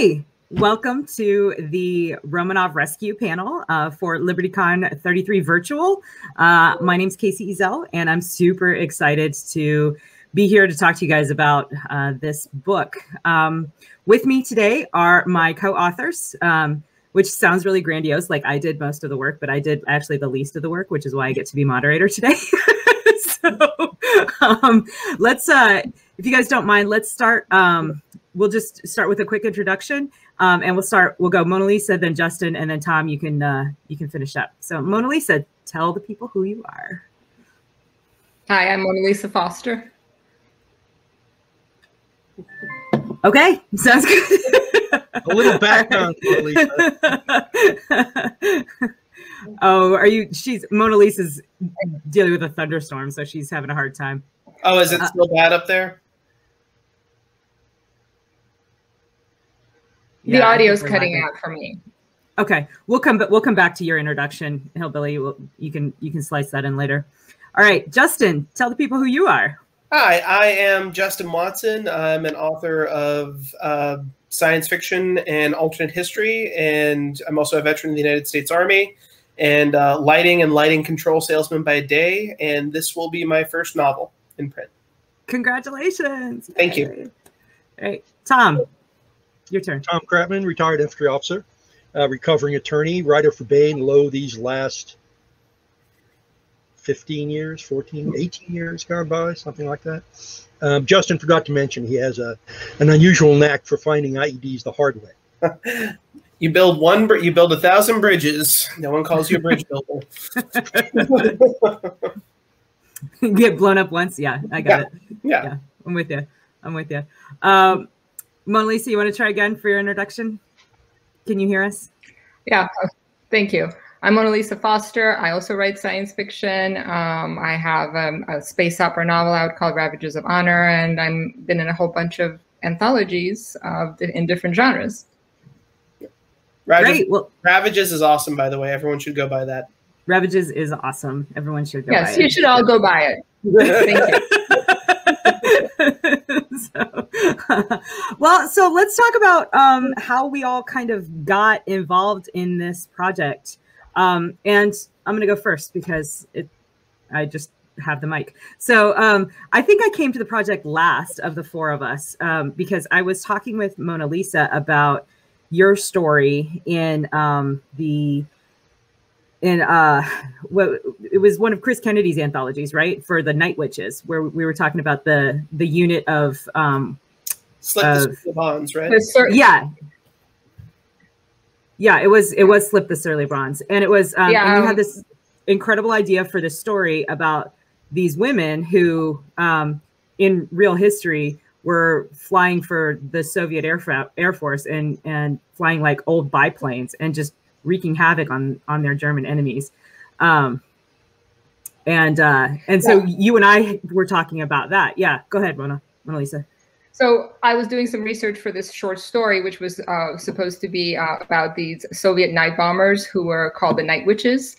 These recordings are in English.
Hi, welcome to the Romanov Rescue panel uh, for LibertyCon 33 Virtual. Uh, my name is Kacey Ezell, and I'm super excited to be here to talk to you guys about uh, this book. Um, with me today are my co-authors, um, which sounds really grandiose, like I did most of the work, but I did actually the least of the work, which is why I get to be moderator today. so um, let's, uh, if you guys don't mind, let's start. Um, we'll just start with a quick introduction, um, and we'll start. We'll go Monalisa, then Justin, and then Tom. You can uh, you can finish up. So Monalisa, tell the people who you are. Hi, I'm Monalisa Foster. Okay, sounds good. a little background, Monalisa. oh, are you? She's Monalisa's dealing with a thunderstorm, so she's having a hard time. Oh, is it still uh, bad up there? The yeah, audio's cutting out for me. Okay, we'll come. We'll come back to your introduction, Hillbilly. We'll, you can you can slice that in later. All right, Justin, tell the people who you are. Hi, I am Justin Watson. I'm an author of uh, science fiction and alternate history, and I'm also a veteran of the United States Army and uh, lighting and lighting control salesman by day. And this will be my first novel in print. Congratulations! Thank you. All right, Tom, your turn. Tom Kratman, retired infantry officer, uh, recovering attorney, writer for Baen Low these last 15 years, 14, 18 years gone by, something like that. Um, Justin forgot to mention he has a an unusual knack for finding IEDs the hard way. you build one, you build a thousand bridges. No one calls you a bridge builder. Get blown up once, yeah, I got yeah. it. Yeah. yeah, I'm with you. I'm with you. Um, Monalisa, you want to try again for your introduction? Can you hear us? Yeah, thank you. I'm Monalisa Foster. I also write science fiction. Um, I have um, a space opera novel out called Ravages of Honor, and I've been in a whole bunch of anthologies uh, in different genres. Ravages, Great. Well, Ravages is awesome, by the way. Everyone should go buy that. Ravages is awesome. Everyone should go yes, you should all go buy it. Thank you. so, well, so let's talk about um, how we all kind of got involved in this project. Um, and I'm going to go first because it, I just have the mic. So um, I think I came to the project last of the four of us um, because I was talking with Monalisa about your story in um, the in uh what it was one of Chris Kennedy's anthologies, right? For the Night Witches, where we were talking about the the unit of um Slip the bonds, right? Yeah. Yeah, it was it was Slip the Surly Bonds. And it was um, yeah, and you had this incredible idea for this story about these women who um in real history were flying for the Soviet Air, Air Force and and flying like old biplanes and just wreaking havoc on on their German enemies. Um, and uh, and so yeah. you and I were talking about that. Yeah, go ahead, Mona, Monalisa. So I was doing some research for this short story, which was uh, supposed to be uh, about these Soviet night bombers who were called the Night Witches,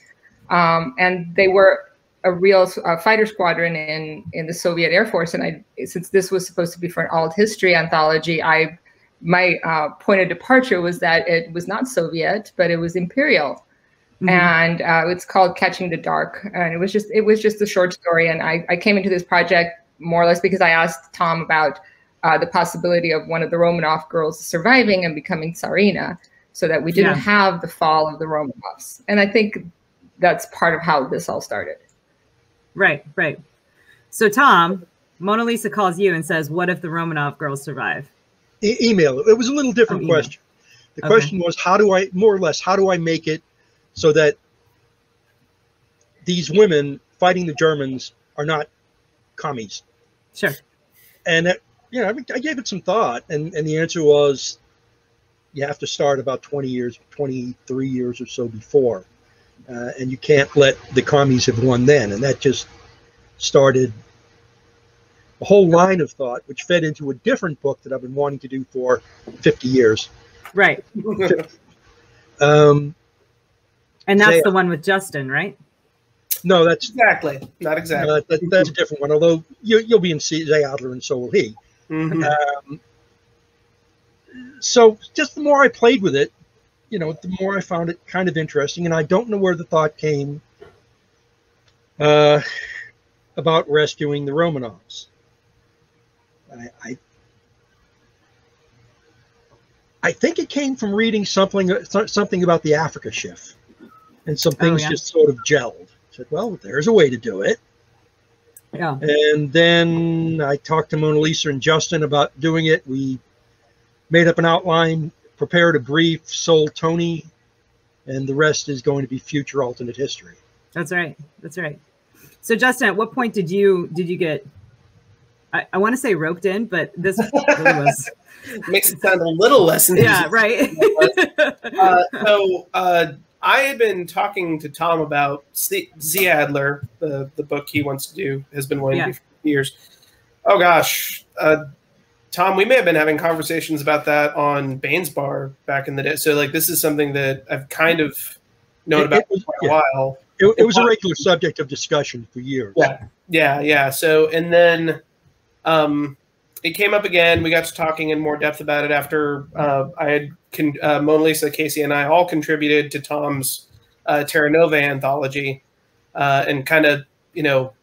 um, and they were a real uh, fighter squadron in in the Soviet Air Force. And I, since this was supposed to be for an alt history anthology, I my uh, point of departure was that it was not Soviet, but it was imperial, mm-hmm. and uh, it's called Catching the Dark, and it was just it was just a short story, and I, I came into this project more or less because I asked Tom about uh, the possibility of one of the Romanov girls surviving and becoming Tsarina, so that we didn't yeah. have the fall of the Romanovs, and I think that's part of how this all started. Right, right. So Tom, Monalisa calls you and says, "What if the Romanov girls survive?" E- email. It was a little different oh, question. The okay. question was, how do I, more or less, how do I make it so that these women fighting the Germans are not commies? Sure. And that, you know, I gave it some thought, and, and the answer was, you have to start about 20 years, 23 years or so before. Uh, and you can't let the commies have won then. And that just started a whole line of thought, which fed into a different book that I've been wanting to do for 50 years. Right. um, and that's say, the one with Justin, right? No, that's exactly not exactly. Uh, that, that's a different one. Although you, will be in Zay Adler, and so will he. Mm-hmm. Um, so just the more I played with it, you know, the more I found it kind of interesting. And I don't know where the thought came uh, about rescuing the Romanovs. I, I I think it came from reading something something about the Africa ship, and some oh, things oh, yeah. just sort of gelled. I said, well, there's a way to do it. Yeah. And then I talked to Monalisa and Justin about doing it. We made up an outline, prepared a brief, sold Tony, and the rest is going to be future alternate history. That's right. That's right. So Justin, at what point did you did you get I, I want to say roped in, but this really was makes it sound a little less. Yeah, right. uh, so uh, I had been talking to Tom about Z, Z Adler, the the book he wants to do, has been wanting yeah. to do for years. Oh gosh, uh, Tom, we may have been having conversations about that on Baen's Bar back in the day. So like, this is something that I've kind of known it, about it was, for a yeah. while. It, it was a regular subject of discussion for years. Yeah, yeah, yeah. So and then um, it came up again. We got to talking in more depth about it after uh, I had con- uh, Mona Lisa, Kacey, and I all contributed to Tom's uh, Terra Nova anthology, uh, and kind of you know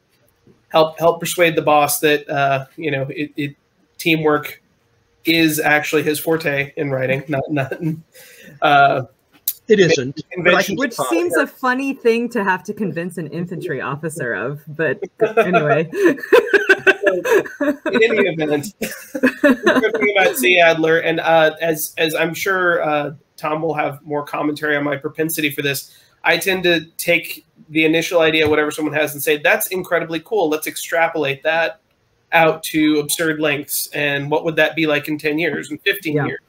help help persuade the boss that uh, you know it, it, teamwork is actually his forte in writing, not not. It isn't. Which seems a funny thing to have to convince an infantry officer of, but anyway. in any event, we're talking about Z Adler, and uh, as as I'm sure uh, Tom will have more commentary on my propensity for this. I tend to take the initial idea, whatever someone has, and say that's incredibly cool. Let's extrapolate that out to absurd lengths, and what would that be like in ten years and fifteen yeah. years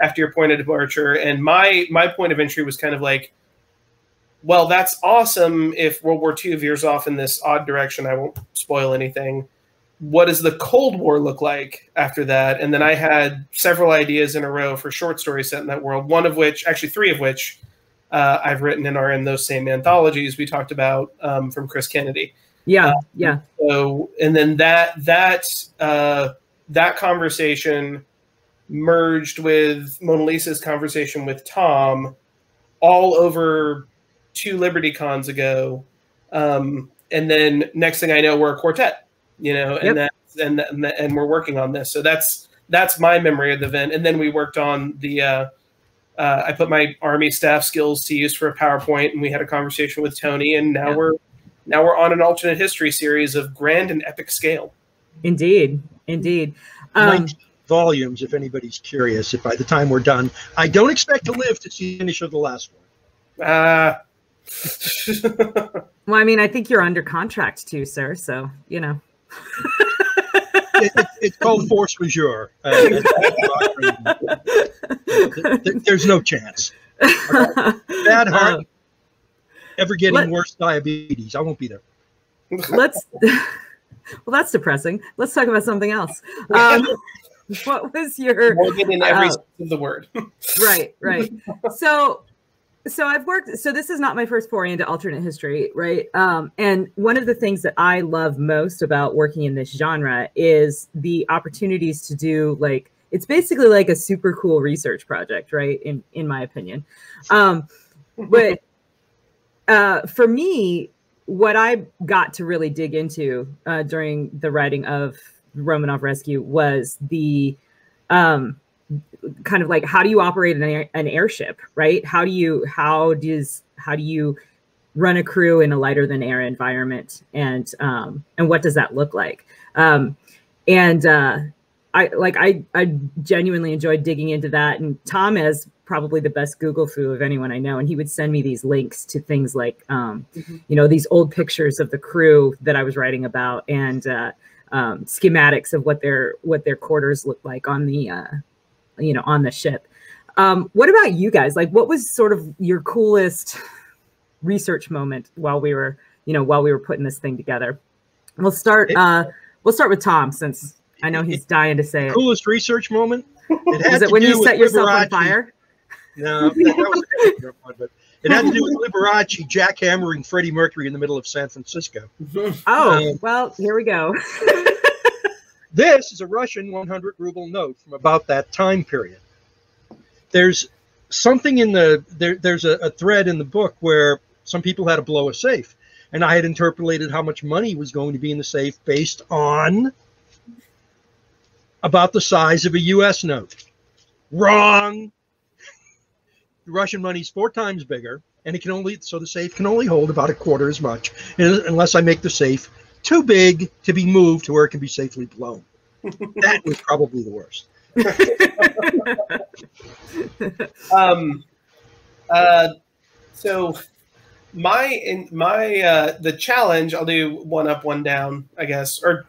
after your point of departure? And my my point of entry was kind of like well, that's awesome if World War II veers off in this odd direction. I won't spoil anything what does the Cold War look like after that? And then I had several ideas in a row for short stories set in that world. One of which, actually three of which, uh, I've written and are in those same anthologies we talked about um, from Chris Kennedy. Yeah, uh, yeah. So, and then that that uh, that conversation merged with Monalisa's conversation with Tom, all over two Liberty Cons ago. Um, and then next thing I know, we're a quartet you know, and yep. that's and, and and we're working on this. So that's that's my memory of the event. And then we worked on the. Uh, uh, I put my army staff skills to use for a PowerPoint, and we had a conversation with Tony. And now we're now we're on an alternate history series of grand and epic scale. Indeed, indeed. Um, volumes, if anybody's curious. If by the time we're done, I don't expect to live to see the finish of the last one. Uh, well, I mean, I think you're under contract too, sir. So you know it, it, it's called force majeure. Uh, there's no chance. Bad heart, uh, ever getting let, worse diabetes. I won't be there. Let's. Well, that's depressing. Let's talk about something else. Um, what was your Morgan in every uh, sense of the word? right, right. So so I've worked. So this is not my first foray into alternate history, right? Um, and one of the things that I love most about working in this genre is the opportunities to do like it's basically like a super cool research project, right? In in my opinion, um, but uh, for me, what I got to really dig into uh, during the writing of Romanov Rescue was the um, kind of like how do you operate an, air, an airship right? How do you how does how do you run a crew in a lighter than air environment? And um, and what does that look like? Um, and uh, i like i i genuinely enjoyed digging into that. And tom is probably the best google foo of anyone i know. And he would send me these links to things like um, mm-hmm. you know these old pictures of the crew that i was writing about. And uh, um, schematics of what their what their quarters look like on the uh, you know, on the ship. Um, what about you guys? Like, what was sort of your coolest research moment while we were, you know, while we were putting this thing together? We'll start. Uh, we'll start with Tom since I know he's dying to say it. Coolest research moment. It was it when you set yourself Liberace. on fire? No, that, that was one, but it had to do with Liberace jackhammering Freddie Mercury in the middle of San Francisco. Oh, um, well, here we go. This is a Russian 100 ruble note from about that time period. there's something in the there, there's a, a thread in the book where some people had to blow a safe and i had interpolated how much money was going to be in the safe based on about the size of a us note wrong the russian money's four times bigger and it can only so the safe can only hold about a quarter as much unless i make the safe too big to be moved to where it can be safely blown. That was probably the worst. Um, uh, so my in my uh, the challenge I'll do one up, one down, I guess, or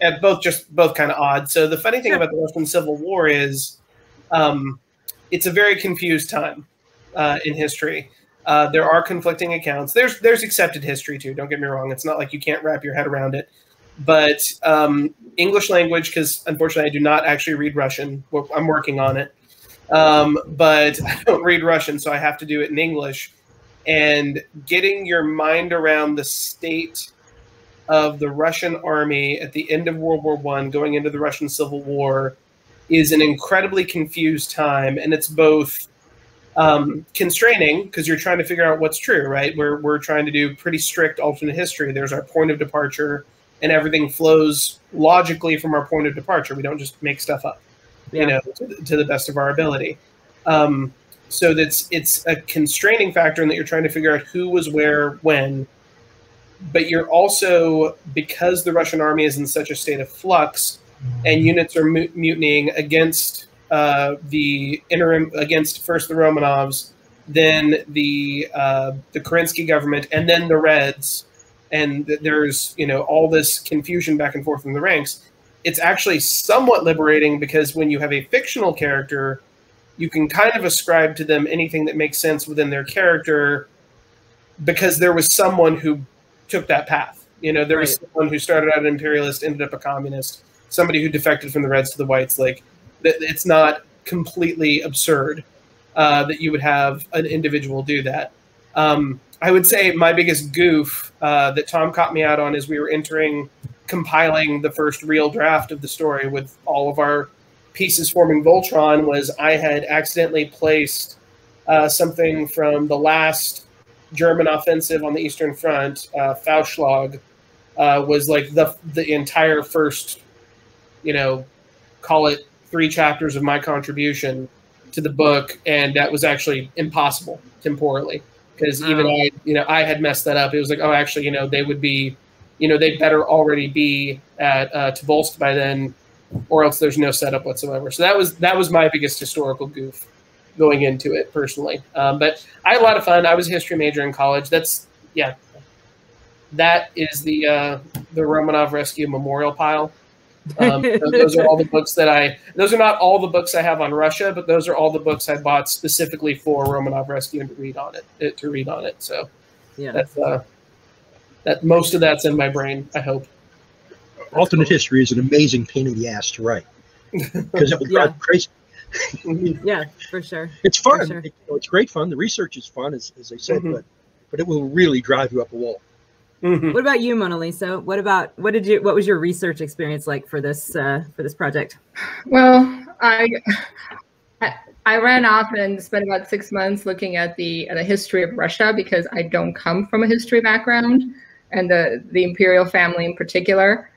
at both just both kind of odd. So the funny thing about the Russian Civil War is, um, it's a very confused time uh, in history. Uh, there are conflicting accounts. There's there's accepted history too. Don't get me wrong. It's not like you can't wrap your head around it. But um, English language, because unfortunately I do not actually read Russian. I'm working on it. Um, but I don't read Russian, so I have to do it in English. And getting your mind around the state of the Russian army at the end of World War One, going into the Russian Civil War, is an incredibly confused time, and it's both um, constraining because you're trying to figure out what's true, right? We're we're trying to do pretty strict alternate history. There's our point of departure, and everything flows logically from our point of departure. We don't just make stuff up you know, to, to, the best of our ability. Um, so that's it's a constraining factor in that you're trying to figure out who was where when, but you're also because the Russian army is in such a state of flux, and units are mu- mutinying against uh, the interim against first the Romanovs, then the uh, the Kerensky government, and then the Reds, and there's you know all this confusion back and forth in the ranks it's actually somewhat liberating because when you have a fictional character, you can kind of ascribe to them anything that makes sense within their character because there was someone who took that path. You know, there right. was someone who started out an imperialist, ended up a communist, somebody who defected from the Reds to the Whites. Like, it's not completely absurd uh, that you would have an individual do that. Um, I would say my biggest goof uh, that Tom caught me out on is we were entering compiling the first real draft of the story with all of our pieces forming Voltron was I had accidentally placed uh, something from the last German offensive on the Eastern Front, uh, uh, was like the the entire first, you know, call it three chapters of my contribution to the book, and that was actually impossible temporally because even I, you know, I had messed that up. It was like, oh, actually, you know, they would be you know, they better already be at uh, Tobolsk by then, or else there's no setup whatsoever. So that was that was my biggest historical goof going into it personally. Um, but I had a lot of fun. I was a history major in college. That's yeah, that is the uh, the Romanov Rescue Memorial Pile. Um, those are all the books that I. Those are not all the books I have on Russia, but those are all the books I bought specifically for Romanov Rescue and to read on it. To read on it. So yeah, that's uh, that most of that's in my brain. I hope. Alternate history is an amazing pain in the ass to write because it will drive yeah. crazy. yeah, for sure. It's fun. Sure. It, you know, it's great fun. The research is fun, as, as I said, mm-hmm. but but it will really drive you up a wall. Mm-hmm. What about you, Monalisa? What about what did you what was your research experience like for this uh, for this project? Well, I I ran off and spent about six months looking at the at the history of Russia because I don't come from a history background and the, the imperial family in particular.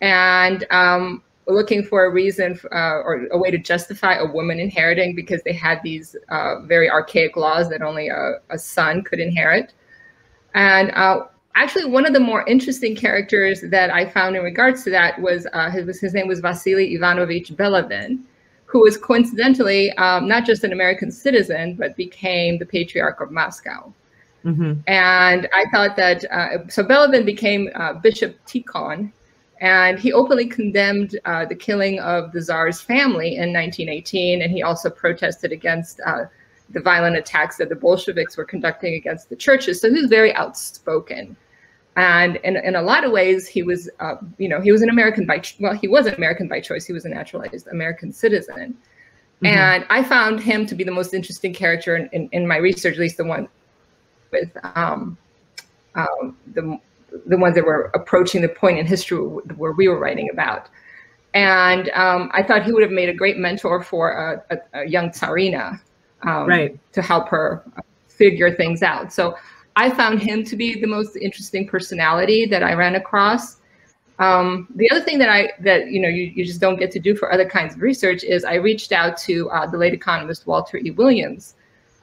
And um, looking for a reason uh, or a way to justify a woman inheriting because they had these uh, very archaic laws that only a, a son could inherit. And uh, actually, one of the more interesting characters that I found in regards to that was uh, his, his name was Vasily Ivanovich Belavin, who was coincidentally um, not just an American citizen, but became the Patriarch of Moscow. Mm-hmm. And I thought that uh, so Belavin became uh, Bishop Tikhon, and he openly condemned uh, the killing of the Tsar's family in 1918, and he also protested against uh, the violent attacks that the Bolsheviks were conducting against the churches. So he was very outspoken. And in, in a lot of ways, he was, uh, you know, he was an American by, well, he was an American by choice. He was a naturalized American citizen. Mm-hmm. And I found him to be the most interesting character in, in, in my research, at least the one with um, um, the the ones that were approaching the point in history where we were writing about. And um, I thought he would have made a great mentor for a, a, a young Tsarina um, right. to help her figure things out. So I found him to be the most interesting personality that I ran across. Um, the other thing that I that you know you, you just don't get to do for other kinds of research is I reached out to uh, the late economist Walter E. Williams,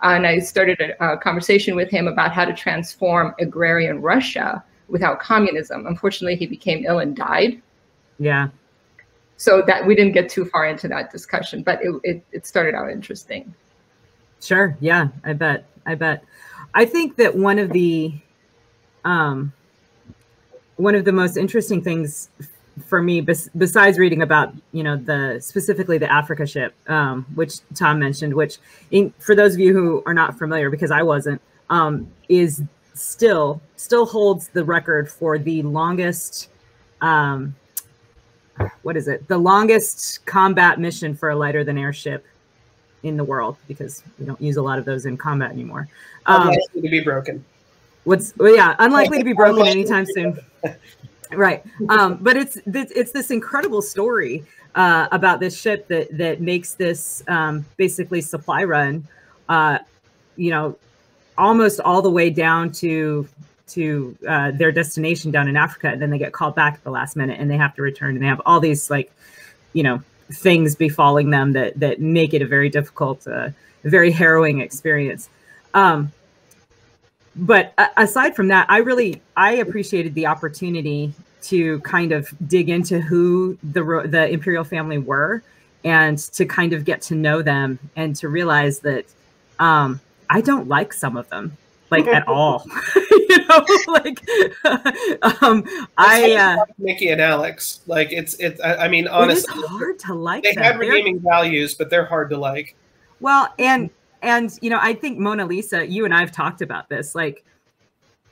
uh, and I started a, a, conversation with him about how to transform agrarian Russia without communism. Unfortunately, he became ill and died. Yeah. So that we didn't get too far into that discussion, but it, it, it started out interesting. Sure. Yeah, I bet. I bet. I think that one of the um, one of the most interesting things for me, bes- besides reading about you know the specifically the Africa ship, um, which Tom mentioned, which in, for those of you who are not familiar, because I wasn't, um, is still still holds the record for the longest. Um, what is it? The longest combat mission for a lighter than airship in the world because we don't use a lot of those in combat anymore. Um, unlikely to be broken. What's well, yeah, unlikely to be broken anytime soon. right, um, but it's it's this incredible story uh, about this ship that that makes this um, basically supply run, uh, you know, almost all the way down to to uh, their destination down in Africa, and then they get called back at the last minute, and they have to return, and they have all these like, you know, things befalling them that that make it a very difficult, uh, very harrowing experience. Um, but aside from that, I really I appreciated the opportunity to kind of dig into who the the imperial family were, and to kind of get to know them, and to realize that um, I don't like some of them like at all. you know, like um, I uh, Mickey and Alex. Like it's it's. I, mean, honestly, it's hard to like. They them. have redeeming they're, values, but they're hard to like. Well, and and you know, I think Monalisa, you and I have talked about this. Like,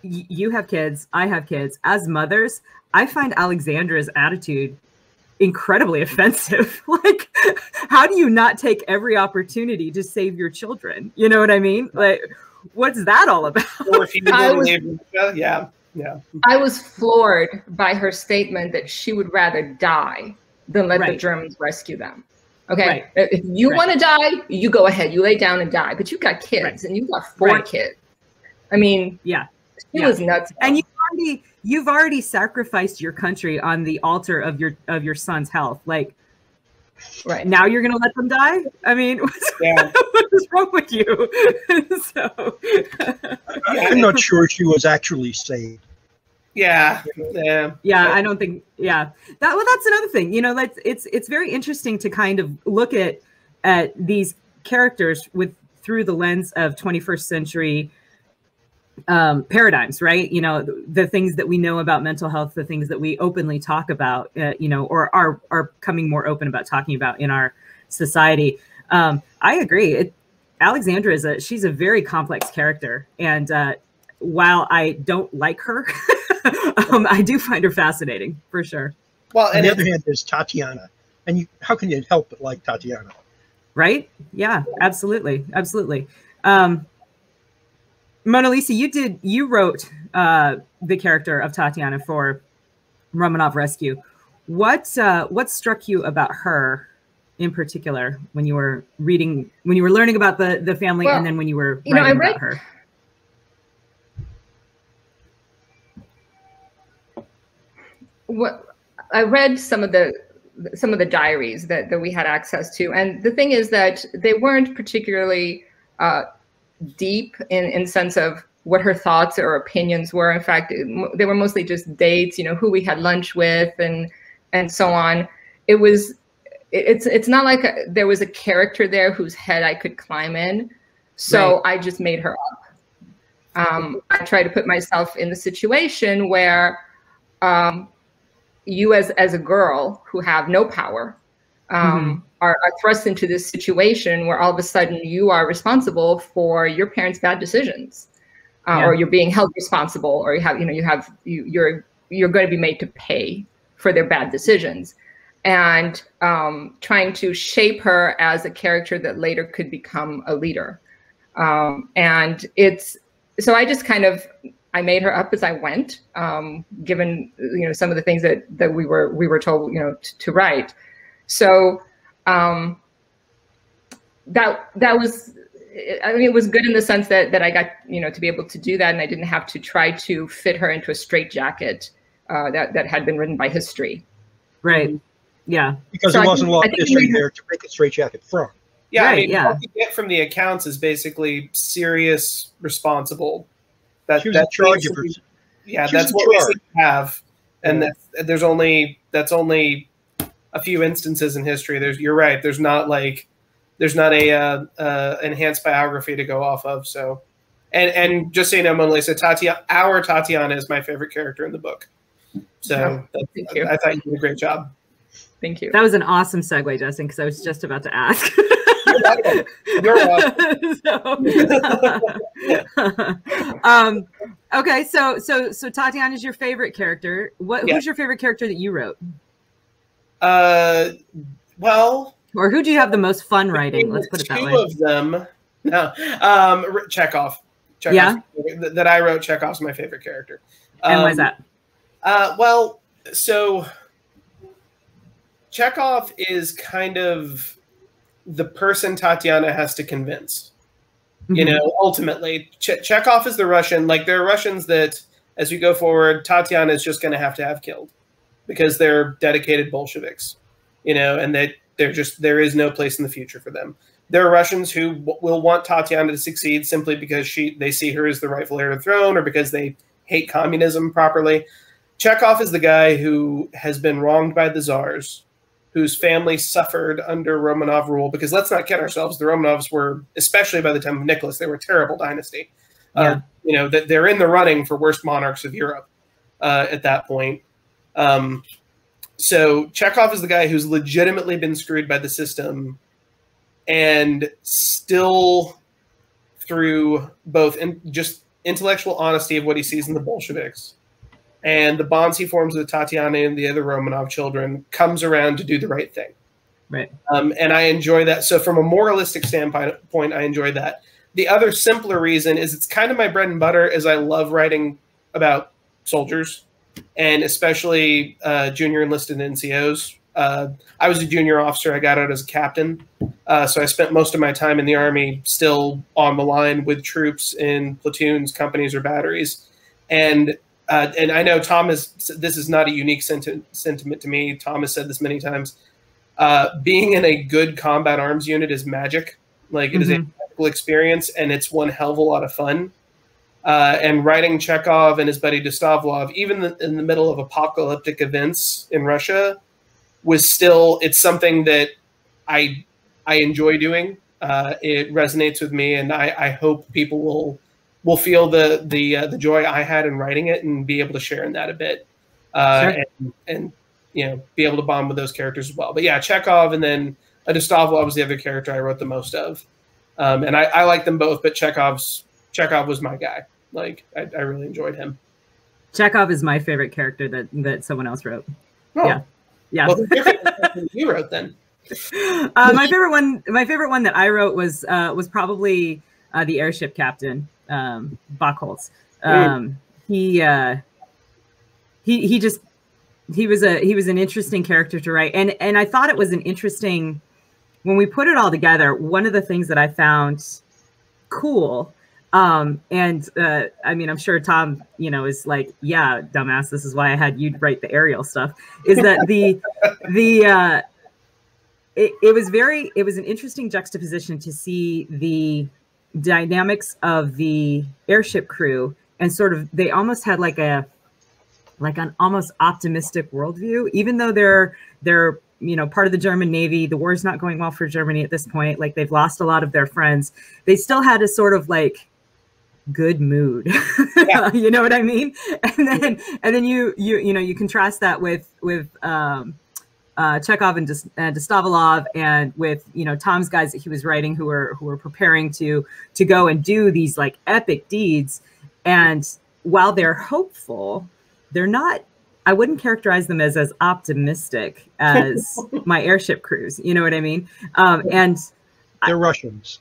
y- you have kids, I have kids. As mothers, I find Alexandra's attitude incredibly offensive. like, how do you not take every opportunity to save your children? You know what I mean? Like what's that all about? or if you was, yeah, yeah. I was floored by her statement that she would rather die than let right. the Germans rescue them. Okay, right. if you right. want to die, you go ahead. You lay down and die. But you've got kids, and you've got four kids. I mean, yeah, she yeah. was nuts. And you already you've already sacrificed your country on the altar of your of your son's health. Like Right. Now you're going to let them die? I mean, what's, yeah. what's wrong with you? so, I'm not sure she was actually saved. Yeah. Yeah. Yeah, I don't think yeah. That well that's another thing. You know, that's it's it's very interesting to kind of look at at these characters with through the lens of 21st century um, paradigms, right? You know, the, the, things that we know about mental health, the things that we openly talk about, uh, you know, or are are coming more open about talking about in our society. Um, I agree. It, Alexandra is a she's a very complex character, and uh, while I don't like her, um, I do find her fascinating for sure. Well, on the other hand, there's Tatiana, and you how can you help but like Tatiana? Right? Yeah, absolutely, absolutely. Um, Monalisa, you did you wrote uh, the character of Tatiana for Romanov Rescue. What uh, what struck you about her in particular when you were reading when you were learning about the the family well, and then when you were you know, I read, her? What I read some of the some of the diaries that, that we had access to, and the thing is that they weren't particularly uh, deep in in sense of what her thoughts or opinions were. In fact, they were mostly just dates, you know, who we had lunch with and and so on. It was it's it's not like a, there was a character there whose head I could climb in. So right. I just made her up. Um, I try to put myself in the situation where um, you as as a girl who have no power um, mm-hmm. Are, are, thrust into this situation where all of a sudden you are responsible for your parents' bad decisions, uh, yeah. or you're being held responsible, or you have you know you have you, you're you're going to be made to pay for their bad decisions, and um, trying to shape her as a character that later could become a leader, um, and it's so I just kind of I made her up as I went, um, given you know some of the things that that we were we were told you know t- to write. So um, that that was I mean, it was good in the sense that that I got you know to be able to do that, and I didn't have to try to fit her into a straitjacket uh, that that had been written by history. Right. Yeah. Because So there I wasn't a think- lot of history there to make a straitjacket from. Yeah, I mean, yeah. what you get from the accounts is basically serious, responsible. That She was in that's charge of Yeah, she that's what we charge. seem to have, and Yeah. that's, there's only that's only a few instances in history. There's you're right. There's not like there's not a uh, uh, enhanced biography to go off of. So, and and just so you know, Monalisa, Tatiana, our Tatiana is my favorite character in the book. So Oh, thank you. I thought you did a great job. Thank you. That was an awesome segue, Justin, because I was just about to ask. You're welcome. So- um, okay, so so so Tatiana is your favorite character. What Yeah. who's your favorite character that you wrote, Uh, well, or who do you have the most fun writing? Let's put it that two way. of them. No, um, Chekhov. Chekhov. Yeah? Th- That I wrote. Chekhov's my favorite character. And why is Um, that? Uh, well, so Chekhov is kind of the person Tatiana has to convince. You Mhm. know, ultimately, che- Chekhov is the Russian. Like there are Russians that, as we go forward, Tatiana is just going to have to have killed because they're dedicated Bolsheviks. You know, and that they're just there is no place in the future for them. There are Russians who w- will want Tatiana to succeed simply because she they see her as the rightful heir to the throne, or because they hate communism properly. Chekhov is the guy who has been wronged by the czars, whose family suffered under Romanov rule. Because let's not kid ourselves, the Romanovs were, especially by the time of Nicholas, they were a terrible dynasty. Yeah. Uh, you know that they're in the running for worst monarchs of Europe uh, at that point. Um, so Chekhov is the guy who's legitimately been screwed by the system, and still through both in, just intellectual honesty of what he sees in the Bolsheviks and the bonds he forms with Tatiana and the other Romanov children comes around to do the right thing. Right. Um, and I enjoy that. So from a moralistic standpoint, point, I enjoy that. The other simpler reason is it's kind of my bread and butter is I love writing about soldiers and especially uh, junior enlisted NCOs. Uh, I was a junior officer. I got out as a captain. Uh, so I spent most of my time in the Army still on the line with troops in platoons, companies, or batteries. And uh, and I know Tom is, this is not a unique senti- sentiment to me. Tom has said this many times. Uh, being in a good combat arms unit is magic. Like it is a Mhm. magical experience, and it's one hell of a lot of fun. Uh, and writing Chekhov and his buddy Dostavlov, even the, in the middle of apocalyptic events in Russia, was still it's something that I I enjoy doing. Uh, it resonates with me, and I, I hope people will will feel the the uh, the joy I had in writing it and be able to share in that a bit, uh, Sure. and and you know be able to bond with those characters as well. But yeah, Chekhov and then uh, Dostavlov was the other character I wrote the most of, um, and I, I like them both. But Chekhov's Chekhov was my guy. Like I, I really enjoyed him. Chekhov is my favorite character that that someone else wrote. Oh, Yeah. Yeah. Well, who's your favorite character you wrote then. uh, my favorite one, my favorite one that I wrote was uh, was probably uh, the airship captain, um, Bachholz. Um, he uh, he he just he was a he was an interesting character to write, and and I thought it was an interesting when we put it all together. One of the things that I found cool. Um, and uh, I mean, I'm sure Tom, you know, is like, yeah, dumbass. This is why I had you write the aerial stuff. Is that the the uh, it, it was very it was an interesting juxtaposition to see the dynamics of the airship crew and sort of they almost had like a like an almost optimistic worldview even though they're they're you know part of the german navy the war's not going well for germany at this point like they've lost a lot of their friends they still had a sort of like good mood Yeah. you know what i mean and then and then you you you know you contrast that with with um uh, Chekhov and Dis- uh, and with you know Tom's guys that he was writing, who were who were preparing to to go and do these like epic deeds. And while they're hopeful, they're not. I wouldn't characterize them as as optimistic as my airship crews. You know what I mean? Um, and They're Russians.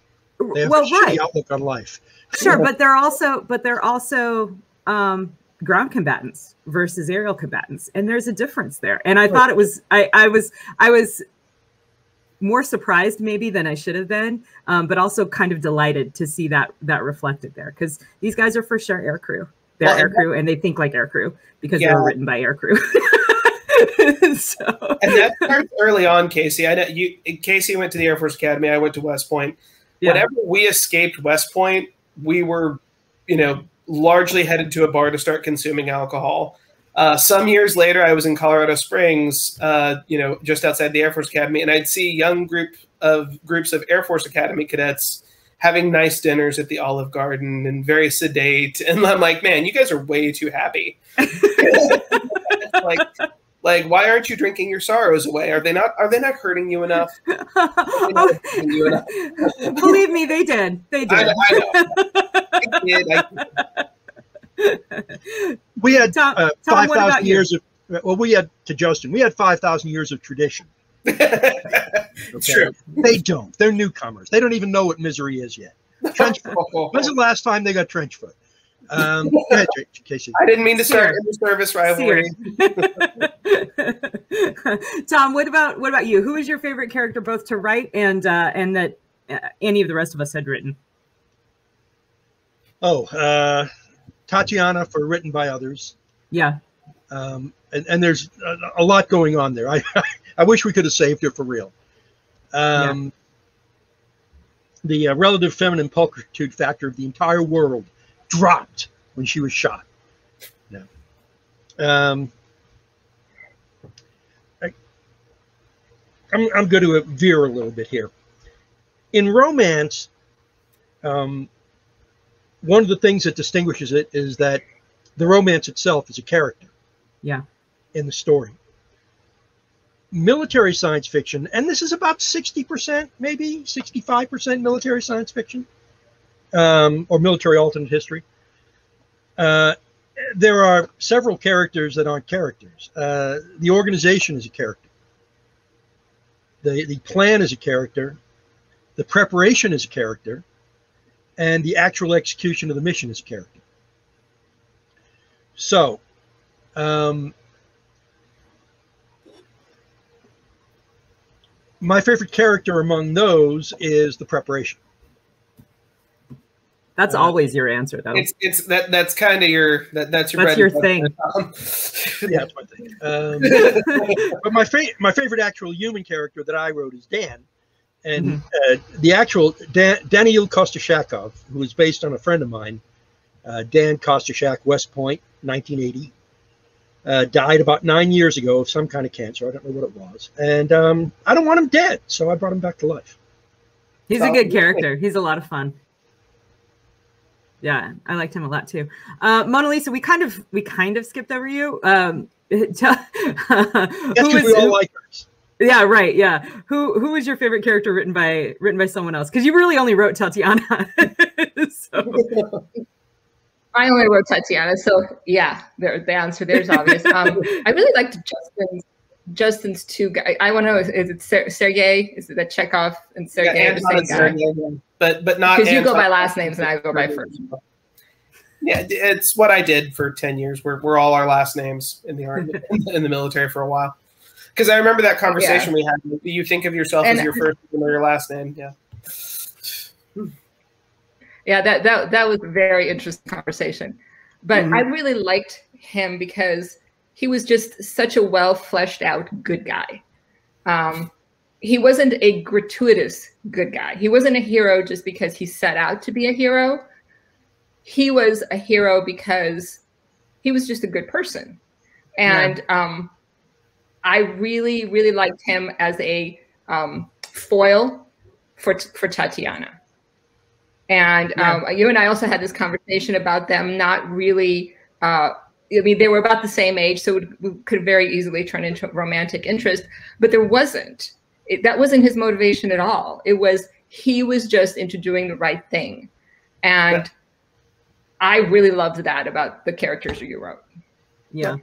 They have well, a right, outlook on life. Sure, but they're also but they're also um, ground combatants versus aerial combatants, and there's a difference there. And I thought it was I I was I was more surprised maybe than I should have been, um, but also kind of delighted to see that that reflected there because these guys are for sure air crew. They're well, air crew and they think like air crew because yeah. they were written by air crew. so. And that starts early on, Kacey. I know you. Kacey went to the Air Force Academy. I went to West Point. Yeah. Whenever we escaped West Point, we were, you know, largely headed to a bar to start consuming alcohol. Uh, some years later, I was in Colorado Springs, uh, you know, just outside the Air Force Academy, and I'd see young group of groups of Air Force Academy cadets having nice dinners at the Olive Garden and very sedate. And I'm like, man, you guys are way too happy. like, like, why aren't you drinking your sorrows away? Are they not? Are they not hurting you enough? hurting you enough? Believe me, they did. They did. I, I know. I did. I we had Tom, uh, five thousand years of. Well, we had to Justin. We had five thousand years of tradition. okay? True. They don't. They're newcomers. They don't even know what misery is yet. Trench foot. When's the last time they got trench foot? Um, ahead, Kacey. I didn't mean to start the service rivalry. Tom, what about what about you? Who is your favorite character, both to write and uh, and that uh, any of the rest of us had written? Oh, uh, Tatiana for written by others. Yeah. Um, and, and there's a, a, lot going on there. I I wish we could have saved her for real. Um, yeah. The uh, relative feminine pulchritude factor of the entire world dropped when she was shot. No. Um, I, I'm, I'm going to veer a little bit here. In romance, um, one of the things that distinguishes it is that the romance itself is a character. Yeah. In the story. Military science fiction, and this is about 60%, maybe 65% military science fiction um, or military alternate history. Uh, there are several characters that aren't characters. Uh, the organization is a character. The, the plan is a character. The preparation is a character. And the actual execution of the mission is a character. So, um, my favorite character among those is the preparation. That's uh, always your answer, though. It's it's that that's kind of your that that's your that's your thing. yeah, that's my thing. Um, but my favorite my favorite actual human character that I wrote is Dan, and mm-hmm. uh, the actual Dan, Daniil Kostoshakov, who is based on a friend of mine, uh, Dan Kostoshak, West Point, 1980. Uh, died about nine years ago of some kind of cancer. I don't know what it was. And um, I don't want him dead, so I brought him back to life. He's so, a good character. He's a lot of fun. Yeah, I liked him a lot too. Uh, Monalisa, we kind of we kind of skipped over you. Um, tell, who is, we all like Yeah, right. Yeah, who who was your favorite character written by written by someone else? Because you really only wrote Tatiana. so. I only wrote Tatiana, so yeah, the, the answer there is obvious. Um, I really liked Justin's Justin's two guys. I want to know is, is it Ser- Sergey? Is it the Chekhov and Sergey? Yeah, the same guy? But but not because you go by last names and I go by first. Yeah, it's what I did for ten years. We're we're all our last names in the army in the military for a while. Because I remember that conversation yeah. we had. You think of yourself and, as your first name or your last name. Yeah. Yeah, that that that was a very interesting conversation. But mm-hmm. I really liked him because he was just such a well fleshed out good guy. Um, he wasn't a gratuitous good guy. He wasn't a hero just because he set out to be a hero. He was a hero because he was just a good person. And yeah. um, I really, really liked him as a um, foil for, for Tatiana. And yeah. um, you and I also had this conversation about them not really uh, I mean, they were about the same age, so it could very easily turn into romantic interest, but there wasn't. It, that wasn't his motivation at all. It was he was just into doing the right thing, and yeah. I really loved that about the characters you wrote. Yeah.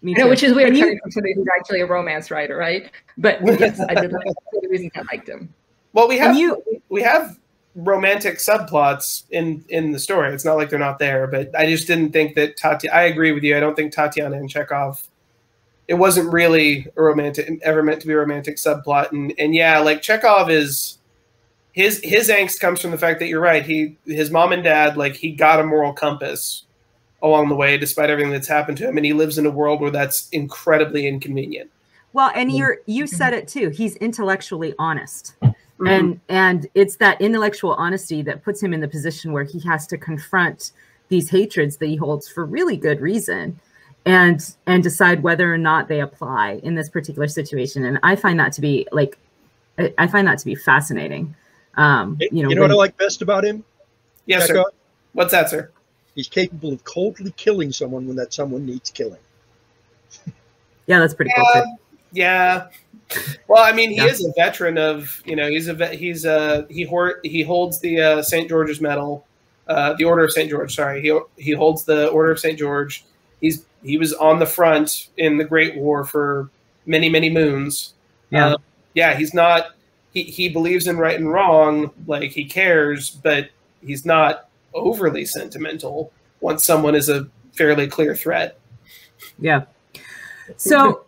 Me know, which is weird you, from somebody who's actually a romance writer, right? But yes, I did like the reasons I liked him. Well, we have you, we have romantic subplots in in the story. It's not like they're not there, but I just didn't think that Tati. I agree with you. I don't think Tatiana and Chekhov it wasn't really a romantic ever meant to be a romantic subplot. And and yeah like chekhov is his his angst comes from the fact that you're right. He his mom and dad like he got a moral compass along the way despite everything that's happened to him. And he lives in a world where that's incredibly inconvenient. Well and you're you said it too. He's intellectually honest. Mm-hmm. and and it's that intellectual honesty that puts him in the position where he has to confront these hatreds that he holds for really good reason and and decide whether or not they apply in this particular situation. And i find that to be like i find that to be fascinating. Um you know you know when, what i like best about him? Yes sir. what's that sir? He's capable of coldly killing someone when that someone needs killing. Yeah that's pretty yeah, cool too. yeah well i mean he yeah. is a veteran of you know he's a vet he's a he hor- he holds the uh, st george's medal uh, the order of st george sorry. He he holds the order of st george he's he was on the front in the Great War for many many moons. Yeah, uh, yeah. He's not. He he believes in right and wrong. Like he cares, but he's not overly sentimental. Once someone is a fairly clear threat. Yeah. So.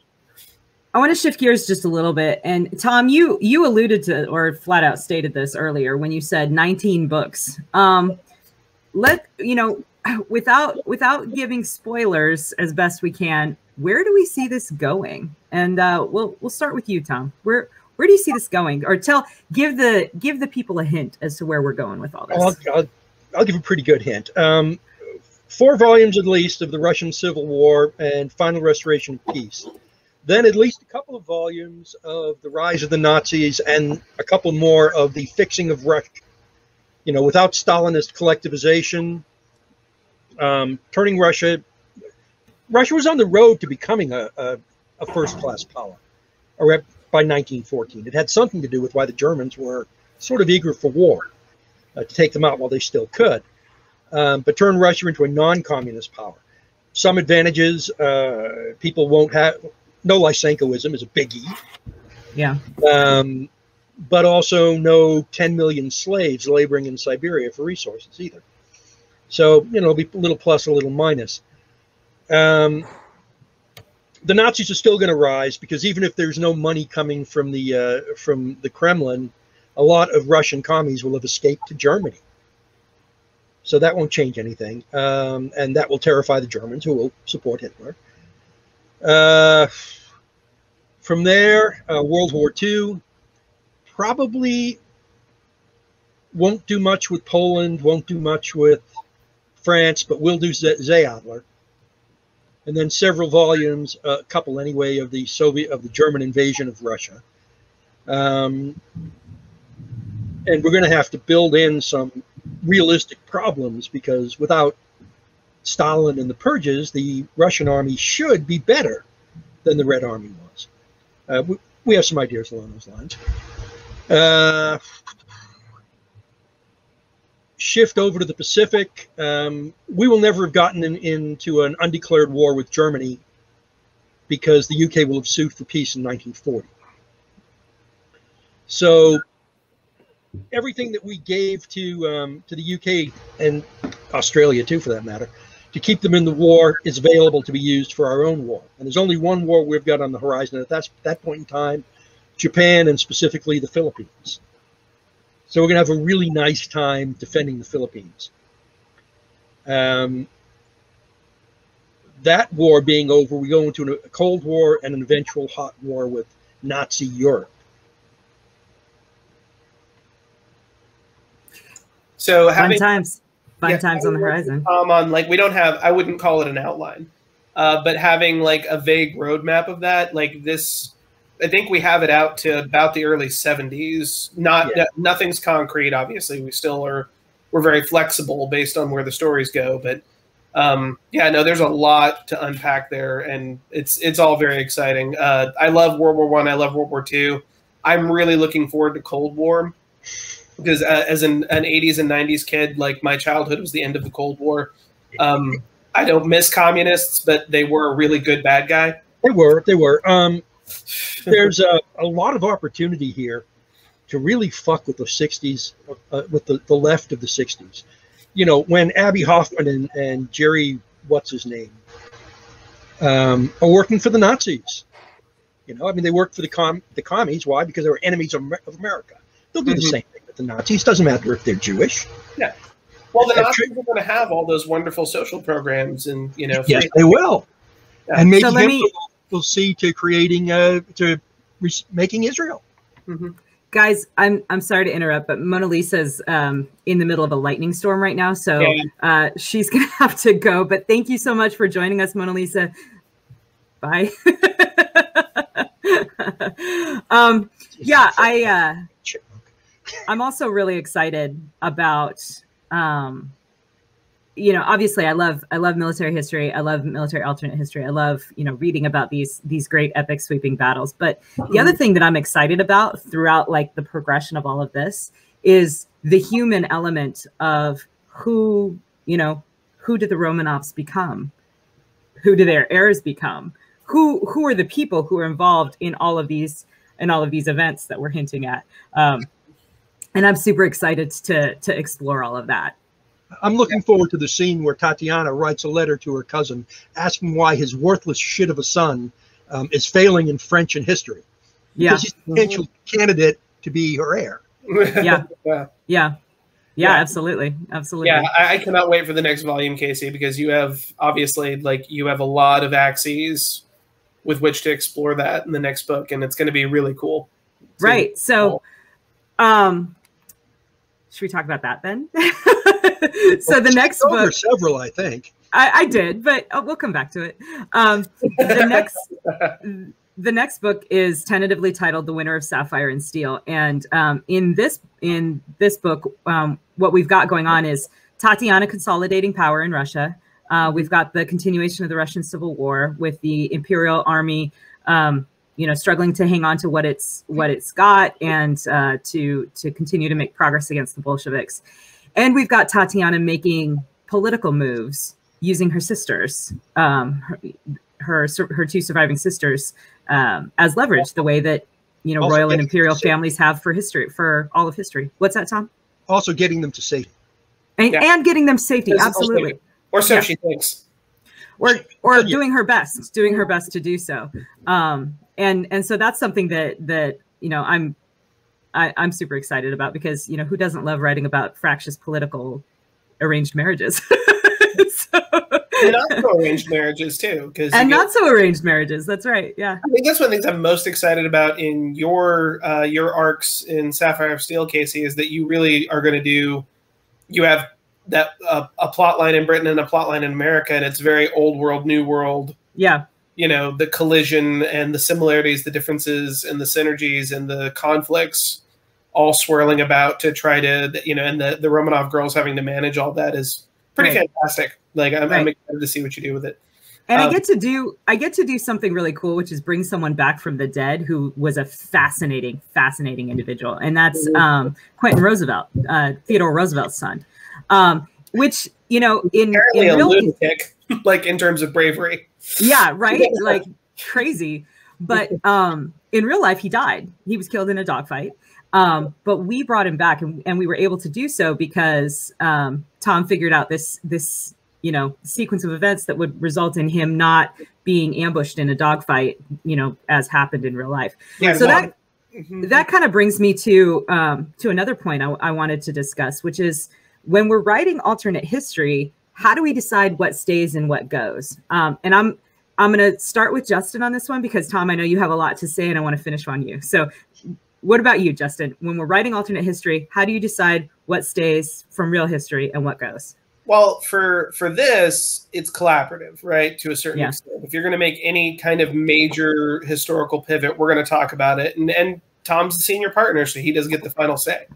I want to shift gears just a little bit. And Tom, you you alluded to or flat out stated this earlier when you said 19 books. Um, let you know without without giving spoilers as best we can, where do we see this going? And uh, we'll we'll start with you, Tom. Where where do you see this going? Or tell give the give the people a hint as to where we're going with all this. I'll, I'll, I'll give a pretty good hint. Um, four volumes at least of the Russian Civil War and final restoration of peace. Then at least a couple of volumes of the rise of the Nazis and a couple more of the fixing of Russia. You know, without Stalinist collectivization, um, turning Russia. Russia was on the road to becoming a, a, a first class power by 1914. It had something to do with why the Germans were sort of eager for war uh, to take them out while they still could, um, but turn Russia into a non communist power. Some advantages uh, people won't have. No Lysenkoism is a biggie. Yeah. Um, but also no 10 million slaves laboring in Siberia for resources either. So, you know, it'll be a little plus, a little minus. Um, the Nazis are still going to rise because even if there's no money coming from the uh, from the Kremlin, a lot of Russian commies will have escaped to Germany. So that won't change anything, um, and that will terrify the Germans, who will support Hitler. Uh, from there, uh, World War II probably won't do much with Poland, won't do much with France, but we'll do Zeadler. And then several volumes, a couple anyway, of the Soviet, of the German invasion of Russia. Um, and we're going to have to build in some realistic problems because without Stalin and the purges, the Russian army should be better than the Red Army was. Uh, we, we, have some ideas along those lines. Uh, shift over to the Pacific, um, we will never have gotten in, into an undeclared war with Germany because the UK will have sued for peace in 1940. So everything that we gave to um, to the UK and Australia too, for that matter, to keep them in the war is available to be used for our own war. And there's only one war we've got on the horizon at that, that point in time, Japan and specifically the Philippines. So we're going to have a really nice time defending the Philippines. Um, that war being over, we go into a Cold War and an eventual hot war with Nazi Europe. So having, fun times, fun yeah, times on the horizon. Um, on like we don't have, I wouldn't call it an outline, uh, but having like a vague roadmap of that, like this I think we have it out to about the early 70s. Not yeah. nothing's concrete. Obviously, we still are. We're very flexible based on where the stories go, but um, yeah, no, there's a lot to unpack there, and it's it's all very exciting. Uh, I love World War One. I. I love World War Two. I'm really looking forward to Cold War because uh, as an, an 80s and 90s kid, like my childhood was the end of the Cold War. Um, I don't miss communists, but they were a really good bad guy. They were. They were. Um, there's a, a lot of opportunity here to really fuck with the 60s, uh, with the, the left of the 60s. You know, when Abbie Hoffman and, and Jerry, what's his name, um, are working for the Nazis. You know, I mean, they work for the com the commies. Why? Because they were enemies of, of America. They'll do mm-hmm. the same thing with the Nazis. Doesn't matter if they're Jewish. Yeah. Well, the Nazis are going to have all those wonderful social programs, and you know. Yes, they will. Yeah. And maybe so me... will, will see to creating uh, to re- making Israel. Mm-hmm. Guys, I'm I'm sorry to interrupt, but Monalisa's um, in the middle of a lightning storm right now, so yeah. uh, she's gonna have to go. But thank you so much for joining us, Mona Lisa. Bye. um, yeah, I uh, I'm also really excited about um, you know obviously i love i love military history. I love military alternate history. I love you know reading about these these great epic sweeping battles. But the other thing that i'm excited about throughout like the progression of all of this is the human element of who you know who did the romanovs become? Who do their heirs become? Who who are the people who are involved in all of these in all of these events that we're hinting at? Um, and i'm super excited to to explore all of that I'm looking forward to the scene where Tatiana writes a letter to her cousin asking why his worthless shit of a son um, is failing in French and history. Yeah. Because he's a potential mm-hmm. candidate to be her heir. yeah. yeah. Yeah. Yeah, absolutely. Absolutely. Yeah, I, I, cannot wait for the next volume, Kacey, because you have obviously like you have a lot of axes with which to explore that in the next book, and it's going to be really cool. Right. So, cool. um, should we talk about that then? so well, the next book, several, I think. I, I did, but oh, we'll come back to it. Um, the next, the next book is tentatively titled "The Winner of Sapphire and Steel," and um, in this in this book, um, what we've got going on is Tatiana consolidating power in Russia. Uh, we've got the continuation of the Russian Civil War with the Imperial Army um, you know struggling to hang on to what it's what it's got and uh, to to continue to make progress against the Bolsheviks. And we've got Tatiana making political moves using her sisters, um, her, her, her two surviving sisters, um, as leverage. The way that you know also royal and imperial families have for history for all of history. What's that, Tom? Also getting them to safety. And, yeah. and getting them safety, absolutely. Or so yeah. she thinks. Or or doing her best, doing her best to do so. Um, and and so that's something that that you know i'm I, am i am super excited about because you know who doesn't love writing about fractious political arranged marriages? So, and not so arranged marriages too because and not so arranged marriages that's right yeah. I think that's one of the things i'm most excited about in your uh, your arcs in sapphire of steel Kacey is that you really are going to do you have that uh, a plot line in britain and a plot line in america and it's very old world new world. Yeah you know the collision and the similarities the differences and the synergies and the conflicts all swirling about to try to you know and the the romanov girls having to manage all that is pretty right. fantastic like I'm, right. I'm, excited to see what you do with it and um, I get to do I get to do something really cool, which is bring someone back from the dead who was a fascinating, fascinating individual, and that's mm-hmm. um, Quentin Roosevelt, uh, Theodore Roosevelt's son. Um, which you know, in, in real, lunatic, like in terms of bravery. Yeah, right. like crazy. But um, in real life, he died. He was killed in a dogfight. Um, but we brought him back, and, and we were able to do so because um, Tom figured out this this you know sequence of events that would result in him not being ambushed in a dogfight, you know, as happened in real life. Yeah, so well, that mm-hmm. that kind of brings me to um, to another point I, I wanted to discuss, which is when we're writing alternate history, how do we decide what stays and what goes? Um, and I'm I'm going to start with Justin on this one because Tom, I know you have a lot to say, and I want to finish on you. So, what about you, Justin? When we're writing alternate history, how do you decide what stays from real history and what goes? Well, for for this, it's collaborative, right? To a certain yeah. extent. If you're going to make any kind of major historical pivot, we're going to talk about it, and and Tom's the senior partner, so he does get the final say.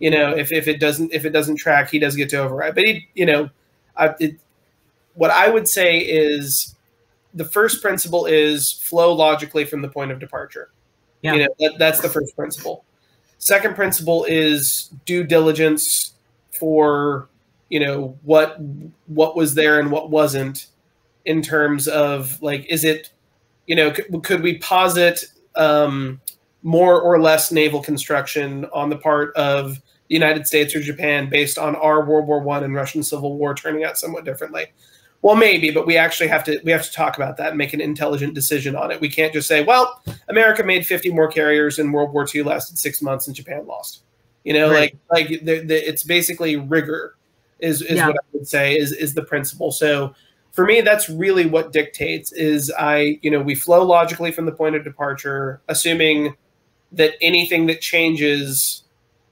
You know, if if it doesn't if it doesn't track, he does get to override. But he, you know I, it, what I would say is the first principle is flow logically from the point of departure. Yeah. You know, that, that's the first principle. Second principle is due diligence for you know what what was there and what wasn't in terms of like is it you know could, could we posit um, more or less naval construction on the part of the United States or Japan based on our World War One and Russian Civil War turning out somewhat differently. well, maybe, but we actually have to we have to talk about that and make an intelligent decision on it. We can't just say, well, America made 50 more carriers in World War II, lasted six months, and Japan lost. You know, right. like like the, the, it's basically rigor is is yeah. what I would say is is the principle. So for me, that's really what dictates. Is I you know we flow logically from the point of departure, assuming that anything that changes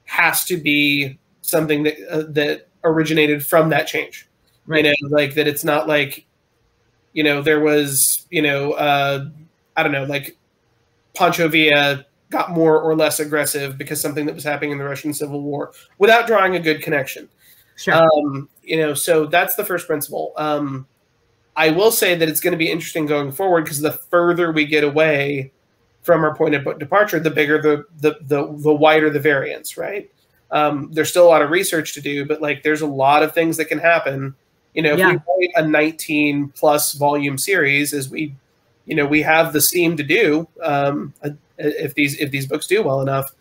has to be something that uh, that originated from that change right? You know, like that it's not like, you know, there was, you know, uh, I don't know, like Pancho Villa got more or less aggressive because something that was happening in the Russian Civil War without drawing a good connection. Sure. Um, you know, so that's the first principle. Um, I will say that it's going to be interesting going forward because the further we get away from our point of departure, the bigger the the the, the wider the variance, right? Um, there's still a lot of research to do, but like there's a lot of things that can happen you know, if yeah. we write a 19 plus volume series, as we, you know, we have the steam to do, um, if these if these books do well enough,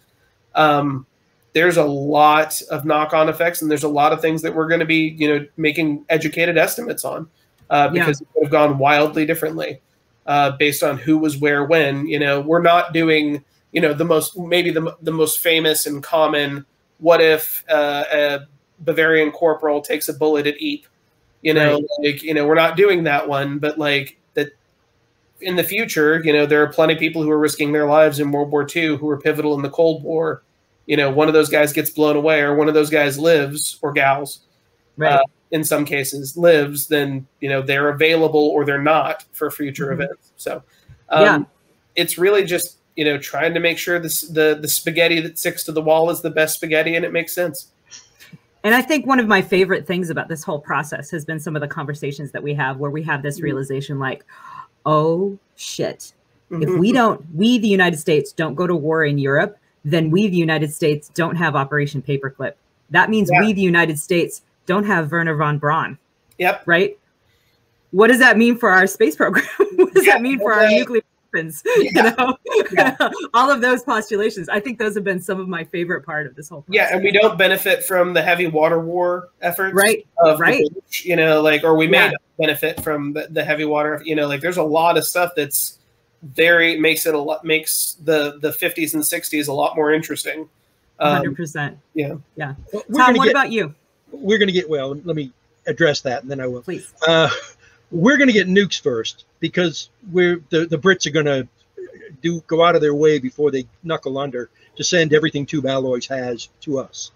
um, there's a lot of knock-on effects, and there's a lot of things that we're going to be, you know, making educated estimates on, uh, because yeah. it could have gone wildly differently uh, based on who was where when. You know, we're not doing, you know, the most maybe the the most famous and common. What if uh, a Bavarian corporal takes a bullet at Ypres? You know, right. like you know, we're not doing that one, but like that in the future, you know, there are plenty of people who are risking their lives in World War II who were pivotal in the Cold War. You know, one of those guys gets blown away, or one of those guys lives, or gals, right. uh, in some cases lives, then you know they're available or they're not for future mm-hmm. events. So, um, yeah. it's really just you know trying to make sure this the the spaghetti that sticks to the wall is the best spaghetti and it makes sense. And I think one of my favorite things about this whole process has been some of the conversations that we have where we have this mm-hmm. realization like, oh shit. If we mm-hmm. don't, we, the United States, don't go to war in Europe, then we, the United States, don't have Operation Paperclip. That means yeah. we, the United States, don't have Wernher von Braun. Yep. Right? What does that mean for our space program? what does yeah. that mean for our nuclear weapons? Yeah. You know, yeah. all of those postulations. I think those have been some of my favorite part of this whole. Process. Yeah, and we don't benefit from the heavy water war efforts, right? right. you know, like, or we may yeah. benefit from the, the heavy water. You know, like, there's a lot of stuff that's very makes it a lot makes the the 50s and 60s a lot more interesting. Um, Hundred percent. Yeah, yeah. Well, Tom, what get, about you? We're going to get well. Let me address that, and then I will. Please. Uh, we're going to get nukes first because we're the, the Brits are going to do go out of their way before they knuckle under to send everything Tube Alloys has to us.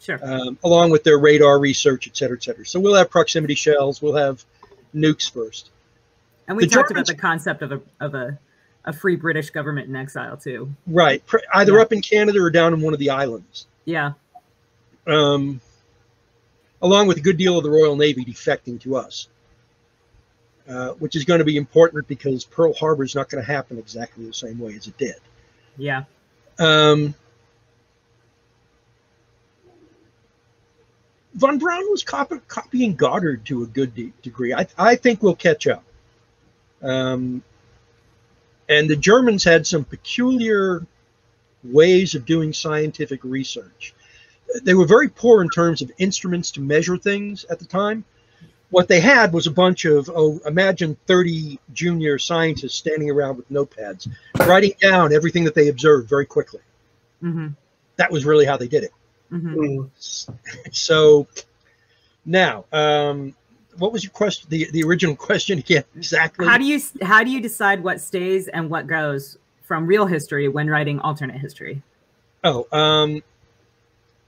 Sure. Um, along with their radar research, et cetera, et cetera. So we'll have proximity shells. We'll have nukes first. And we the talked Germans, about the concept of a of a, a free British government in exile too. Right. Either yeah. up in Canada or down in one of the islands. Yeah. Um, along with a good deal of the Royal Navy defecting to us. Uh, which is going to be important because Pearl Harbor is not going to happen exactly the same way as it did. Yeah. Um, von Braun was copy, copying Goddard to a good de- degree. I, I think we'll catch up. Um, and the Germans had some peculiar ways of doing scientific research. They were very poor in terms of instruments to measure things at the time. What they had was a bunch of oh imagine 30 junior scientists standing around with notepads writing down everything that they observed very quickly. Mm-hmm. that was really how they did it. Mm-hmm. so now um, what was your question the, the original question again? Exactly. How do you how do you decide what stays and what goes from real history when writing alternate history? Oh um,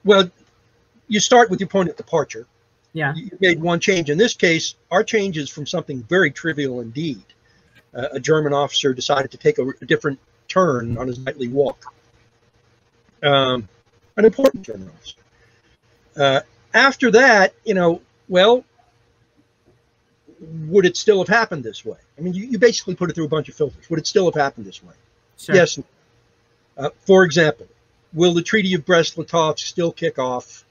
well you start with your point of departure yeah. You made one change. In this case, our change is from something very trivial indeed. Uh, a German officer decided to take a, a, different turn on his nightly walk. Um, an important German officer. Uh, after that, you know, well, would it still have happened this way? I mean, you, you basically put it through a bunch of filters. Would it still have happened this way? Sure. Yes. Uh, for example, will the Treaty of Brest-Litovsk still kick off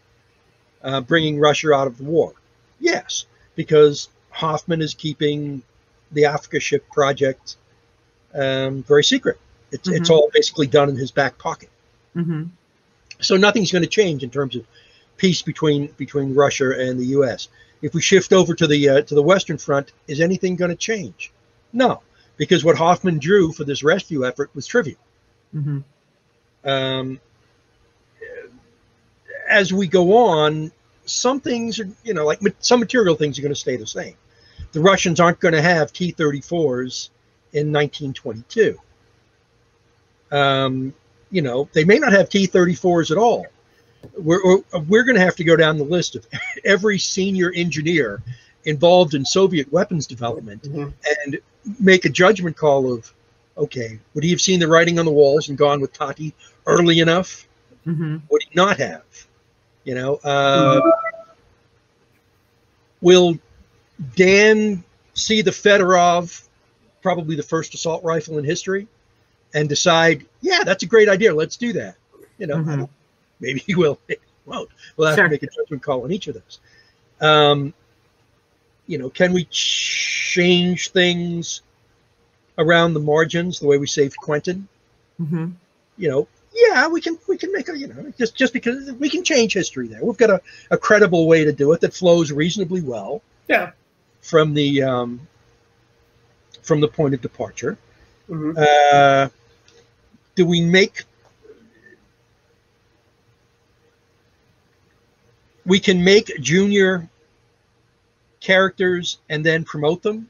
uh, bringing Russia out of the war? Yes, because Hoffman is keeping the Africa ship project um, very secret. It's, mm-hmm. it's all basically done in his back pocket. Mm-hmm. So nothing's going to change in terms of peace between between Russia and the U.S. If we shift over to the uh, to the Western Front, is anything going to change? No, because what Hoffman drew for this rescue effort was trivial. Mm-hmm. Um, as we go on, some things are, you know, like some material things are going to stay the same. The Russians aren't going to have T 34s in 1922. Um, you know, they may not have T 34s at all. We're, we're going to have to go down the list of every senior engineer involved in Soviet weapons development mm-hmm. and make a judgment call of, okay, would he have seen the writing on the walls and gone with Tati early enough? Mm-hmm. Would he not have? You know, uh, will Dan see the Fedorov, probably the first assault rifle in history, and decide, yeah, that's a great idea. Let's do that. You know, Mhm. maybe he will. Maybe he won't. We'll have Sure. to make a judgment call on each of those. Um, you know, can we change things around the margins the way we saved Quentin? hmm you know, yeah, we can we can make a you know just just because we can change history there. We've got a, a credible way to do it that flows reasonably well Yeah. from the um, from the point of departure. Mhm. Uh, do we make we can make junior characters and then promote them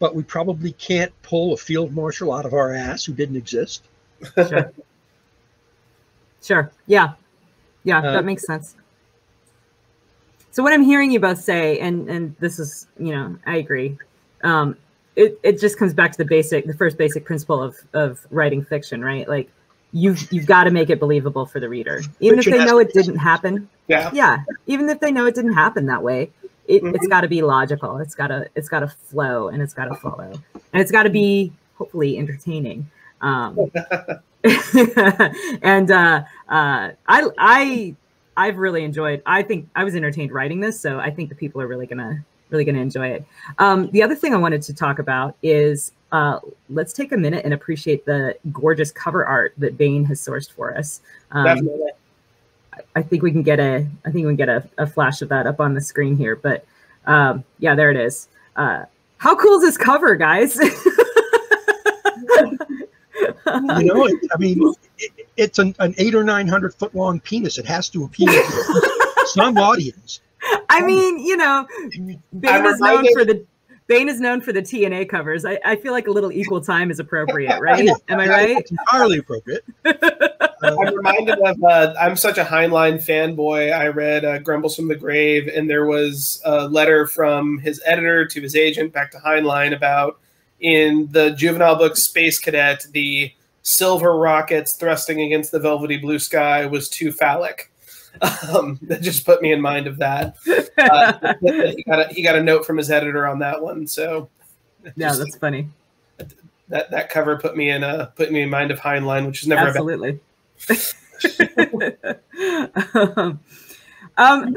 but we probably can't pull a field marshal out of our ass who didn't exist Sure. sure. Yeah. Yeah, Uh, that makes sense. So what I'm hearing you both say, and and this is, you know, I agree. Um, it, it just comes back to the basic, the first basic principle of of writing fiction, right? Like you've you've got to make it believable for the reader, even if they know it didn't happen. Yeah. Yeah, even if they know it didn't happen that way, it, it's Mhm. got to be logical. It's got to it's got to flow and it's got to follow, and it's got to be hopefully entertaining. Um, and uh, uh, I I I've really enjoyed. I think I was entertained writing this, so I think the people are really gonna really gonna enjoy it. Um, the other thing I wanted to talk about is uh, let's take a minute and appreciate the gorgeous cover art that Baen has sourced for us. Um, Definitely. I think we can get a I think we can get a, a flash of that up on the screen here. But um, yeah, there it is. Uh, how cool is this cover, guys? you know, it, I mean, it, it's an, an eight or nine hundred foot long penis. It has to appeal to some audience. I mean, you know, Baen is known for the Baen is known for the TNA covers. I, I feel like a little equal time is appropriate, right? Am I right? It's entirely appropriate. Uh, I'm reminded of. Uh, I'm such a Heinlein fanboy. I read uh, "Grumbles from the Grave," and there was a letter from his editor to his agent back to Heinlein about in the juvenile book Space Cadet, the silver rockets thrusting against the velvety blue sky was too phallic. Um, that just put me in mind of that. Uh, he, got a, he got a note from his editor on that one, so yeah, just- that's funny. that that cover put me in a put me in mind of Heinlein, which is never Absolutely. um, um,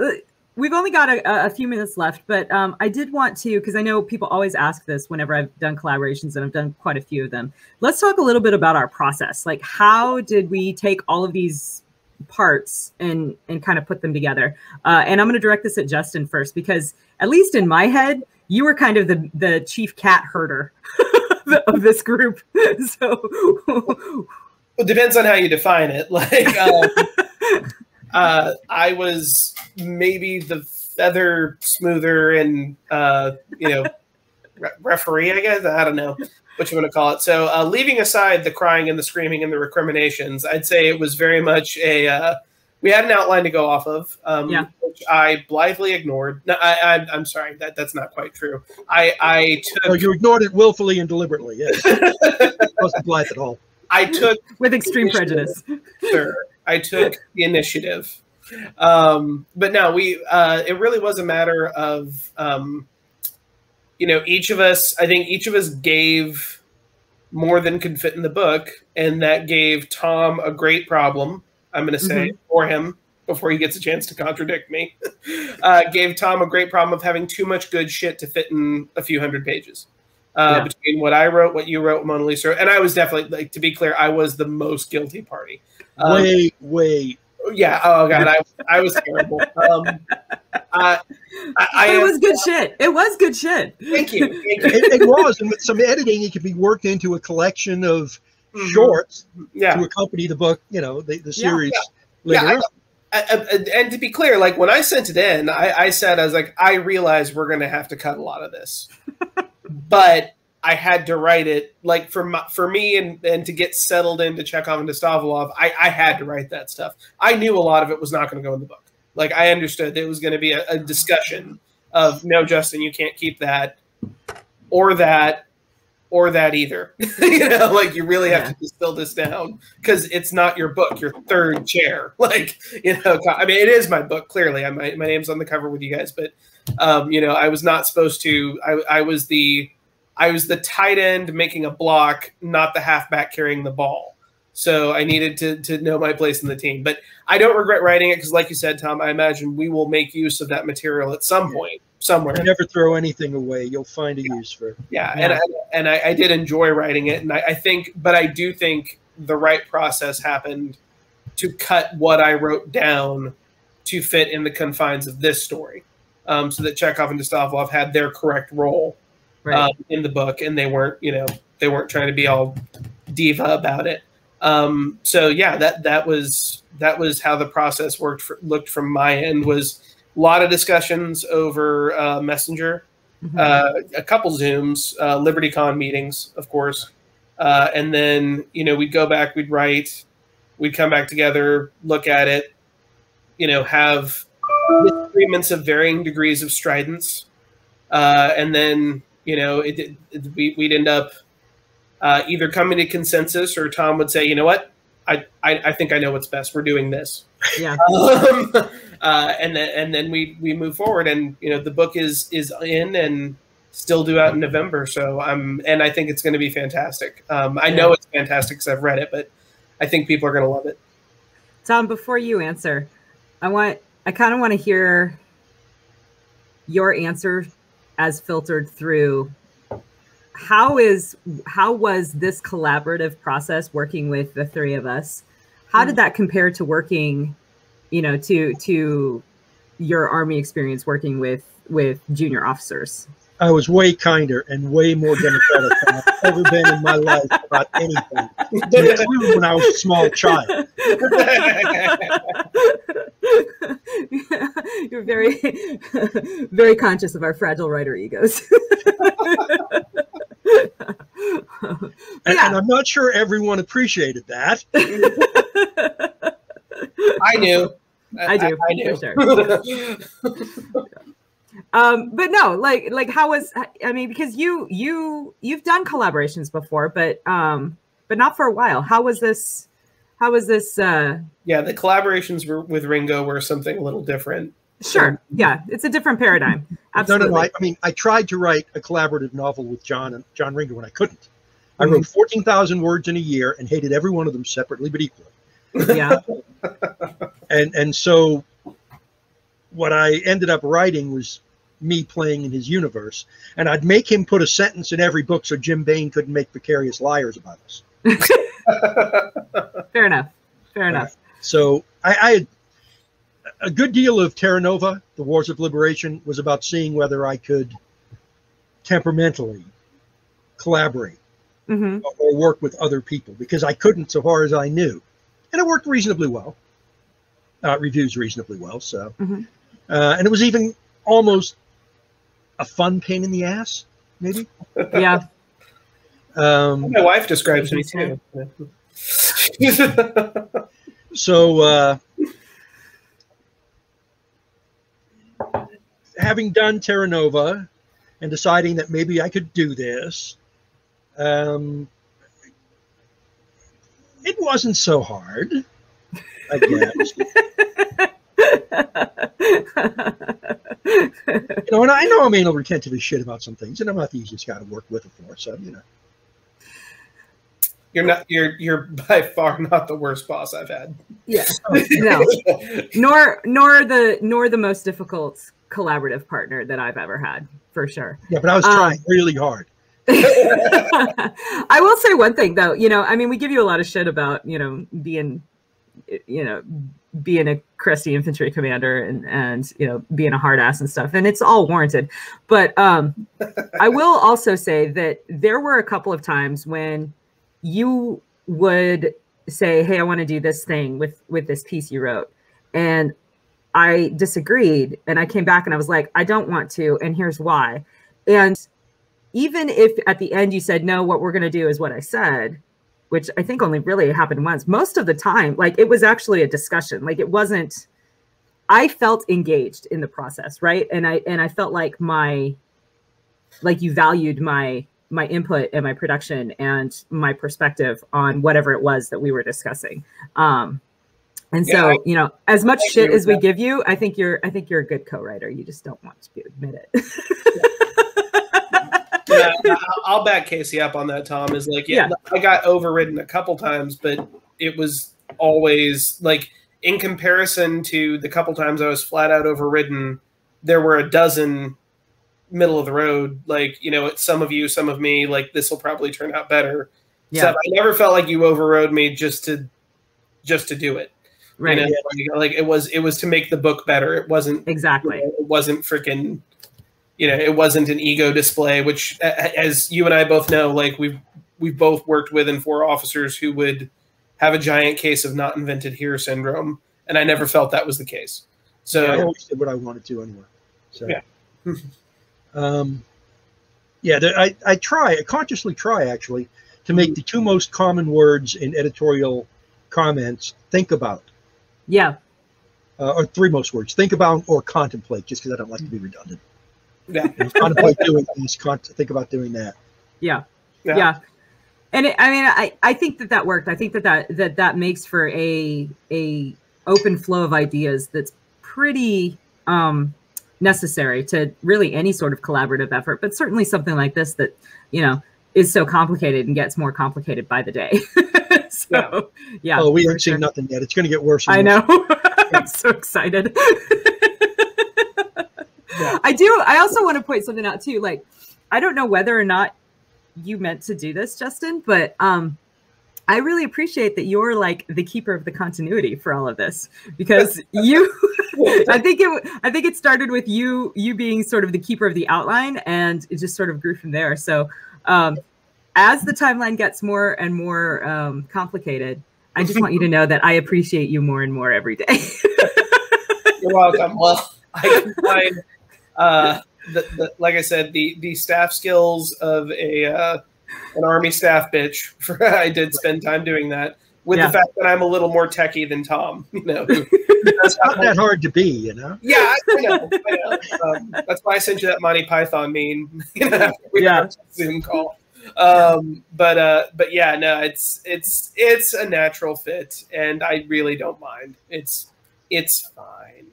we've only got a, a few minutes left, but um, I did want to, because I know people always ask this whenever I've done collaborations, and I've done quite a few of them. Let's talk a little bit about our process. Like, how did we take all of these parts and and kind of put them together? Uh, and I'm going to direct this at Justin first, because at least in my head, you were kind of the the chief cat herder of this group. so Well, it depends on how you define it. Like, um, uh, I was maybe the feather smoother and uh, you know re- referee. I guess I don't know what you want to call it. So, uh, leaving aside the crying and the screaming and the recriminations, I'd say it was very much a. Uh, we had an outline to go off of, um, Yeah. which I blithely ignored. No, I, I, I'm sorry, that that's not quite true. I I oh, took you ignored it willfully and deliberately. Yes, it wasn't blithe at all. I took with extreme prejudice. sure. I took the initiative. Um, but no, we uh, it really was a matter of um, you know each of us. I think each of us gave more than could fit in the book, and that gave Tom a great problem. I'm going to say for him before he gets a chance to contradict me. uh, gave Tom a great problem of having too much good shit to fit in a few hundred pages. Uh, Yeah. Between what I wrote, what you wrote, Monalisa, and I was definitely like to be clear, I was the most guilty party. Um, way, way yeah. Oh god, I I was terrible. Um, I, I, it was good shit. It was good shit. Thank you. Thank you. It, it was, and with some editing, it could be worked into a collection of Mhm. shorts Yeah. to accompany the book. You know, the, the series Yeah, later. I- I- I- and to be clear, like when I sent it in, I, I said I was like, I realize we're going to have to cut a lot of this, but I had to write it like for my, for me and and to get settled into Chekhov and Dostoevlov, I, I had to write that stuff. I knew a lot of it was not going to go in the book. Like I understood it was going to be a, a discussion of no, Justin, you can't keep that, or that, or that either. you know, like you really have Yeah. to distill this down because it's not your book, your third chair. Like, you know, I mean, it is my book. Clearly, I, my my name's on the cover with you guys, but um, you know, I was not supposed to. I, I was the I was the tight end making a block, not the halfback carrying the ball. So I needed to to know my place in the team. But I don't regret writing it because, like you said, Tom, I imagine we will make use of that material at some point, somewhere. You never throw anything away. You'll find a use for it. Yeah, Yeah. and I, and I, I did enjoy writing it, and I, I think, but I do think the right process happened to cut what I wrote down to fit in the confines of this story, um, so that Chekhov and Dostoevlov had their correct role Right. um, in the book, and they weren't, you know, they weren't trying to be all diva about it. Um, so yeah, that that was that was how the process worked. For, looked from my end was a lot of discussions over uh, Messenger Mhm. uh, a couple Zooms, uh, LibertyCon meetings, of course, uh, and then you know we'd go back, we'd write, we'd come back together, look at it, you know, have disagreements of varying degrees of stridence, uh, and then you know it, it, we, we'd end up uh, either coming to consensus or Tom would say, you know what, I, I I think I know what's best. We're doing this. Yeah. um, uh, and then and then we we move forward and you know the book is is in and still due out in november. So i'm and i think it's going to be fantastic. Um, i know it's fantastic because i've read it but i think people are going to love it. Tom, before you answer, I want I kind of want to hear your answer as filtered through how is how was this collaborative process working with the three of us? How did hmm. that compare to working, you know, to to your army experience working with with junior officers? I was way kinder and way more democratic than I've ever been in my life about anything, including when I was a small child. You're very, very conscious of our fragile writer egos. And, and I'm not sure everyone appreciated that. i knew I do, i, knew for um, but no, like, like how was? I mean, because you, you, you've done collaborations before, but, um, but not for a while. How was this? How was this? Uh, yeah the collaborations were, with ringo were something a little different sure, yeah, it's a different paradigm. Absolutely. No, no, no. I, I mean, I tried to write a collaborative novel with John and John Ringo, and I couldn't. I Mm-hmm. wrote 14,000 words in a year and hated every one of them separately but equally. yeah, And and so what I ended up writing was me playing in his universe, and I'd make him put a sentence in every book so Jim Baen couldn't make vicarious liars about us. fair enough. Fair enough. So I, I had a good deal of Terra Nova, the Wars of Liberation, was about seeing whether I could temperamentally collaborate hmm or work with other people because I couldn't, so far as I knew, and it worked reasonably well. Uh, reviews reasonably well, so Mhm. uh, and it was even almost a fun pain in the ass, maybe. Yeah. Um, my wife describes me too so uh, having done Terra Nova and deciding that maybe I could do this, um, it wasn't so hard, I guess. you know, and I know I'm anal retentive as shit about some things, and I'm not the easiest guy to work with, of course. So you know, you're not you're you're by far not the worst boss i've had yeah. No. Nor nor the nor the most difficult collaborative partner that I've ever had, for sure. yeah, but I was Um, trying really hard. I will say one thing though, you know, I mean, we give you a lot of shit about, you know, being you know, being a crusty infantry commander and and you know being a hard ass and stuff, and it's all warranted. But um, I will also say that there were a couple of times when you would say, "Hey, I want to do this thing with with this piece you wrote," and I disagreed, and I came back and I was like, "I don't want to," and here's why. And even if at the end you said, "No, what we're going to do is what I said," which I think only really happened once. Most of the time, like it was actually a discussion. Like it wasn't I felt engaged in the process, right? And I and I felt like my like you valued my my input and my production and my perspective on whatever it was that we were discussing. Um and yeah, so, I, you know, as much shit as we that. give you, I think you're I think you're a good co-writer. You just don't want to admit it. yeah, I'll back Kacey up on that. Tom is like, yeah, yeah, I got overridden a couple times, but it was always like in comparison to the couple times I was flat out overridden, there were a dozen middle of the road. Like you know, some of you, some of me. Like this will probably turn out better. Yeah. So I never felt like you overrode me just to just to do it. Right. You know, like, like, it was it was to make the book better. It wasn't exactly. You know, it wasn't freaking you know, it wasn't an ego display, which, as you and I both know, like we've we've both worked with and for officers who would have a giant case of not invented here syndrome, and I never felt that was the case. So yeah, I always did what I wanted to anyway. So yeah, um, yeah, I I try, I consciously try actually to make the two most common words in editorial comments think about. Yeah. Uh, or three most words think about or contemplate, just because I don't like to be redundant. Yeah. contemplate doing things. Think about doing that. Yeah. Yeah. yeah. And it, I mean, I, I think that that worked. I think that that, that that makes for a, a open flow of ideas that's pretty um, necessary to really any sort of collaborative effort, but certainly something like this that, you know, is so complicated and gets more complicated by the day. so, yeah. yeah. Oh, we haven't sure. seen nothing yet. It's going to get worse. I know. I'm so excited. I do. I also want to point something out too. Like, I don't know whether or not you meant to do this, Justin, but um, I really appreciate that you're like the keeper of the continuity for all of this because you. I think it. I think it started with you. You being sort of the keeper of the outline, and it just sort of grew from there. So, um, as the timeline gets more and more um, complicated, I just want you to know that I appreciate you more and more every day. You're welcome. Well, I can find uh, the, the, like I said, the the staff skills of a uh, an army staff bitch. I did spend time doing that. With yeah. the fact that I'm a little more techie than Tom, you know, that's not that hard to be, you know. Yeah, I know. I know. Um, that's why I sent you that Monty Python meme. You know, we yeah. Zoom call. Um, but uh, but yeah, no, it's it's it's a natural fit, and I really don't mind. It's it's fine.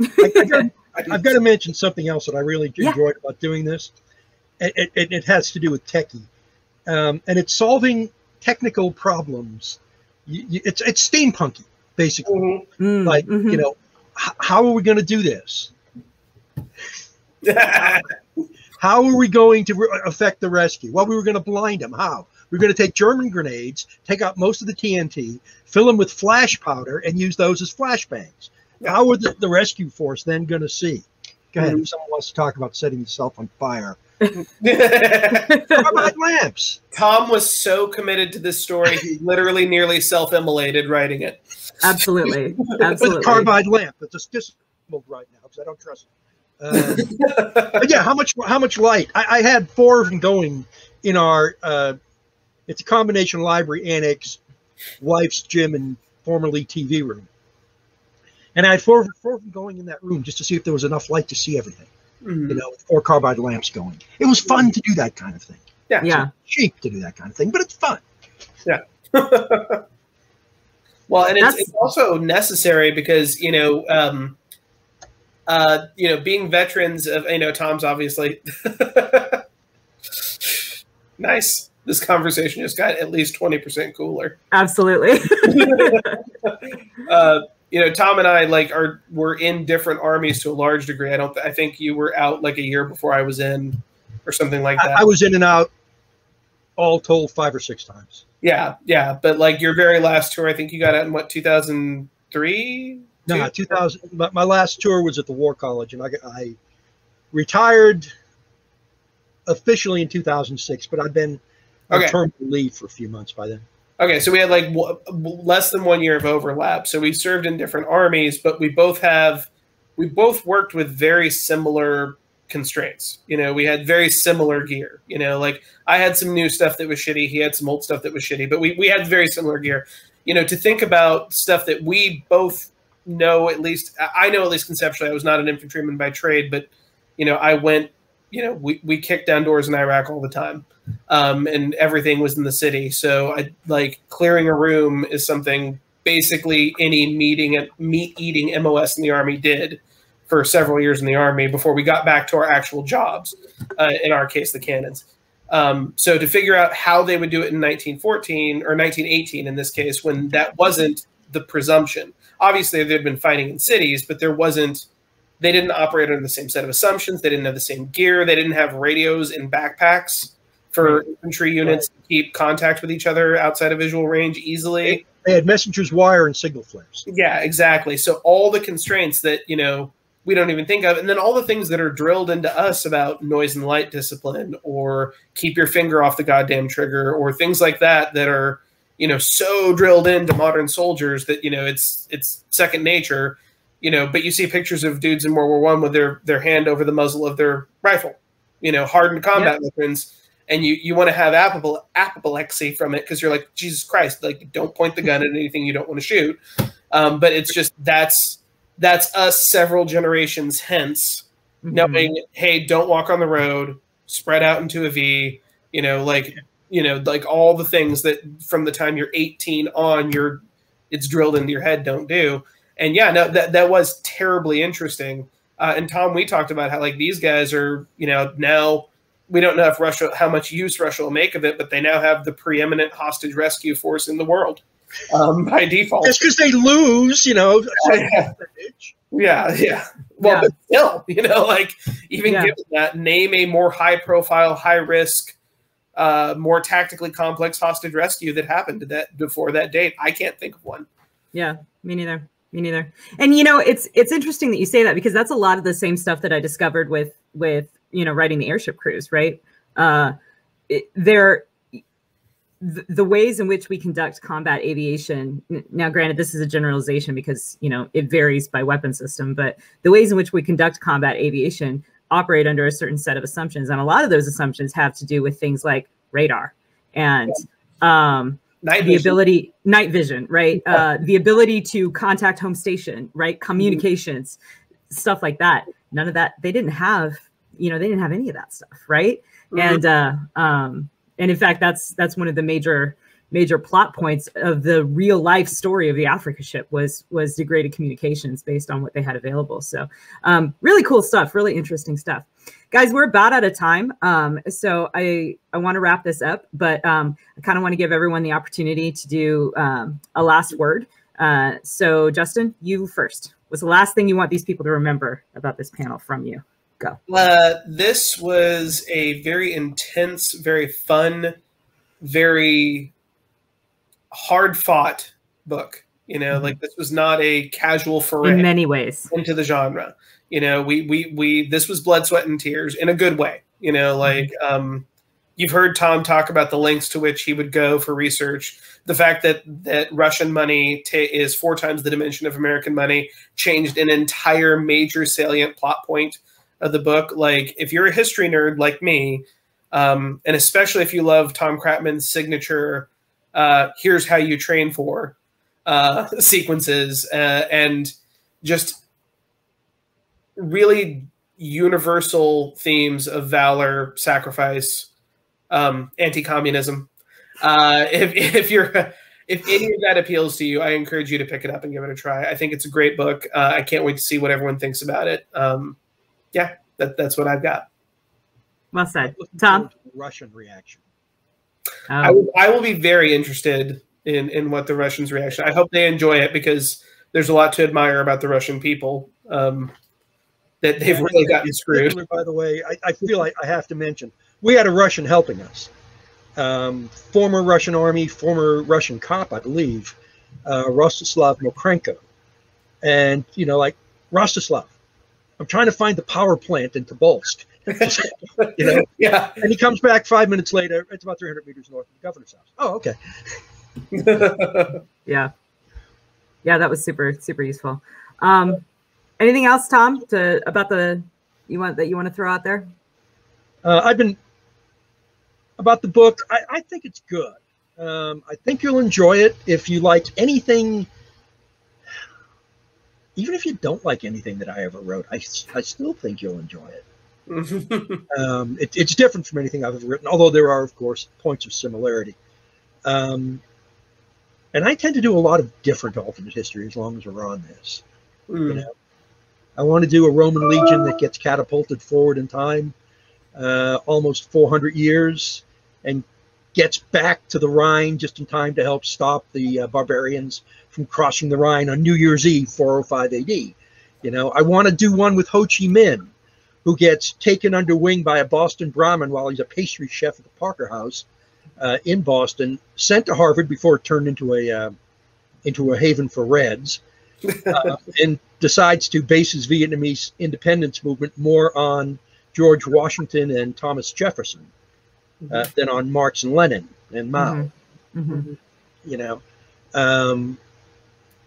I, I've got to mention something else that I really yeah. enjoyed about doing this. It, it, it, has to do with techie, um, and it's solving technical problems. You, you, it's it's steampunky, basically. Mm-hmm. Mm, like mm-hmm. you know, h- how are we going to do this? how are we going to re- affect the rescue? Well, we were going to blind them. How? We are going to take German grenades, take out most of the TNT, fill them with flash powder, and use those as flashbangs. How are the, the rescue force then going to see? Go ahead. Mm-hmm. If someone wants to talk about setting yourself on fire. Carbide lamps. Tom was so committed to this story, he literally nearly self-immolated writing it. Absolutely, absolutely. With a carbide lamp that's just right now because I don't trust it. Uh, yeah, how much? How much light? I, I, had four of them going in our. Uh, it's a combination library annex, wife's gym, and formerly TV room. And I had four, four of them going in that room just to see if there was enough light to see everything. Mm-hmm. You know, four carbide lamps going. It was fun to do that kind of thing. Yeah, yeah. cheap to do that kind of thing, but it's fun. Yeah. well, and it's, it's, also necessary because you know, um, uh, you know, being veterans of you know, Tom's obviously nice. This conversation just got at least twenty percent cooler. Absolutely. uh, you know, Tom and I like are were in different armies to a large degree. I don't. I think you were out like a year before I was in, or something like that. I, I was in and out, all told, five or six times. Yeah, yeah. But like your very last tour, I think you got out in what 2003. No, 2000. My, my last tour was at the War College, and I, I retired officially in 2006, but I've been on Okay. terminal leave for a few months by then. Okay, so we had like w- less than one year of overlap. So we served in different armies, but we both have we both worked with very similar constraints. You know, we had very similar gear. You know, like I had some new stuff that was shitty, he had some old stuff that was shitty, but we we had very similar gear. You know, to think about stuff that we both know at least I I know at least conceptually. I was not an infantryman by trade, but you know, I went. You know, we we kicked down doors in Iraq all the time um, and everything was in the city. So I like clearing a room is something basically any meeting at meat eating MOS in the army did for several years in the army before we got back to our actual jobs. Uh, in our case, the cannons. Um, so to figure out how they would do it in 1914 or 1918 in this case, when that wasn't the presumption. Obviously, they'd been fighting in cities, but there wasn't. They didn't operate under the same set of assumptions. They didn't have the same gear. They didn't have radios in backpacks for infantry units to keep contact with each other outside of visual range easily. They had messengers wire and signal flares. Yeah, exactly. So all the constraints that, you know, we don't even think of, and then all the things that are drilled into us about noise and light discipline or keep your finger off the goddamn trigger or things like that that are, you know, so drilled into modern soldiers that, you know, it's it's second nature, you know, but you see pictures of dudes in World War One with their their hand over the muzzle of their rifle, you know, hardened combat weapons and you you want to have apopl- apoplexy from it because you're like Jesus Christ, like don't point the gun at anything you don't want to shoot. Um, but it's just that's that's us several generations hence Mhm. knowing, hey, don't walk on the road, spread out into a V, you know, like you know, like all the things that from the time you're 18 on, you're it's drilled into your head, don't do. And yeah, no, that that was terribly interesting. Uh, and Tom, we talked about how like these guys are, you know, now we don't know if Russia how much use Russia will make of it, but they now have the preeminent hostage rescue force in the world um, by default. Just because they lose, you know. Yeah. Yeah, yeah. Well, Yeah. but still, you know, like even Yeah. given that, name a more high profile, high risk, uh, more tactically complex hostage rescue that happened that before that date. I can't think of one. Yeah, me neither. Me neither. And you know, it's it's interesting that you say that because that's a lot of the same stuff that I discovered with with you know writing the airship cruise, right? Uh, it, there, the, the ways in which we conduct combat aviation. Now, granted, this is a generalization because you know it varies by weapon system, but the ways in which we conduct combat aviation operate under a certain set of assumptions, and a lot of those assumptions have to do with things like radar and um, Night the vision. ability night vision right? Uh the ability to contact home station right? Communications stuff like that. None of that they didn't have you know they didn't have any of that stuff right? Mhm. and uh um and in fact that's that's one of the major major plot points of the real life story of the africa ship was was degraded communications based on what they had available. So um really cool stuff really interesting stuff guys we're about out of time um so i i want to wrap this up but um i kind of want to give everyone the opportunity to do um, a last word uh so justin you first what's the last thing you want these people to remember about this panel from you Go. Uh, this was a very intense, very fun, very hard fought book. You know, Mhm. like this was not a casual foray. in many ways into the genre. You know, we we we this was blood, sweat, and tears in a good way. You know, like um, you've heard Tom talk about the lengths to which he would go for research. The fact that that Russian money is four times the dimension of American money changed an entire major salient plot point of the book. Like, if you're a history nerd like me, um, and especially if you love Tom Kratman's signature, uh, here's how you train for uh, sequences, uh, and just really universal themes of valor, sacrifice, um, anti-communism. Uh, if if you're if any of that appeals to you, I encourage you to pick it up and give it a try. I think it's a great book. Uh, I can't wait to see what everyone thinks about it. Um, yeah, that, that's what I've got. well said tom forward to the Russian reaction. I um, will, I will be very interested in in what the Russians' reaction. I hope they enjoy it because there's a lot to admire about the Russian people. Um, that they've really gotten screwed. By the way, I, I feel like I have to mention we had a Russian helping us. um, former Russian army, former Russian cop, I believe, uh, Rostislav Mokrenko. And, you know, like, Rostislav, I'm trying to find the power plant in Tobolsk. you know? Yeah. And he comes back five minutes later. It's about 300 meters north of the governor's house. Oh, okay. Yeah. Yeah, that was super, super useful. Um, anything else, Tom, to about the you want that you want to throw out there? Uh, I've been about the book. I, I think it's good. Um, I think you'll enjoy it if you like anything. Even if you don't like anything that I ever wrote, I, I still think you'll enjoy it. Um, it. It's different from anything I've ever written, although there are, of course, points of similarity. Um, and I tend to do a lot of different alternate history as long as we're on this. You Mm. know, I want to do a Roman legion that gets catapulted forward in time, uh, almost 400 years, and gets back to the Rhine just in time to help stop the uh, barbarians from crossing the Rhine on New Year's Eve, 405 AD. You know, I want to do one with Ho Chi Minh, who gets taken under wing by a Boston Brahmin while he's a pastry chef at the Parker House uh, in Boston, sent to Harvard before it turned into a uh, into a haven for Reds uh, and decides to base his Vietnamese independence movement more on George Washington and Thomas Jefferson uh, than on Marx and Lenin and Mao. Mhm. Mhm. You know, um,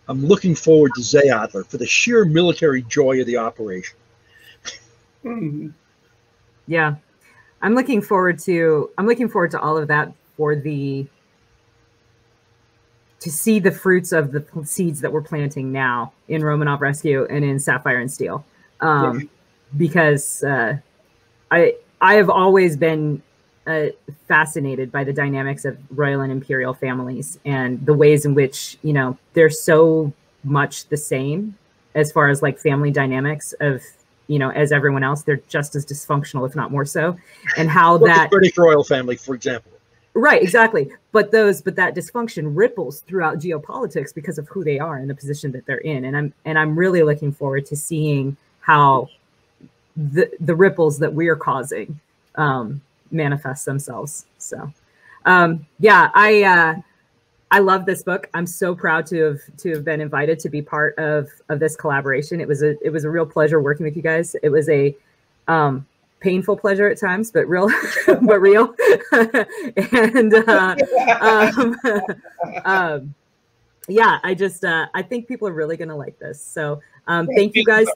I'm looking forward to Zayadler for the sheer military joy of the operation. Mm. Yeah. I'm looking forward to I'm looking forward to all of that for the to see the fruits of the seeds that we're planting now in Romanov Rescue and in Sapphire and Steel. Um, because uh, I I have always been uh, fascinated by the dynamics of royal and imperial families and the ways in which you know they're so much the same as far as like family dynamics of you know as everyone else they're just as dysfunctional if not more so and how at that the British royal family, for example. Right exactly but those but that dysfunction ripples throughout geopolitics because of who they are and the position that they're in and i'm and i'm really looking forward to seeing how the the ripples that we're causing um manifest themselves so um yeah i uh I love this book. I'm so proud to have to have been invited to be part of of this collaboration. It was a it was a real pleasure working with you guys. It was a um, painful pleasure at times, but real, but real. and uh, um, um, yeah, I just uh, I think people are really gonna like this. So um, thank you guys.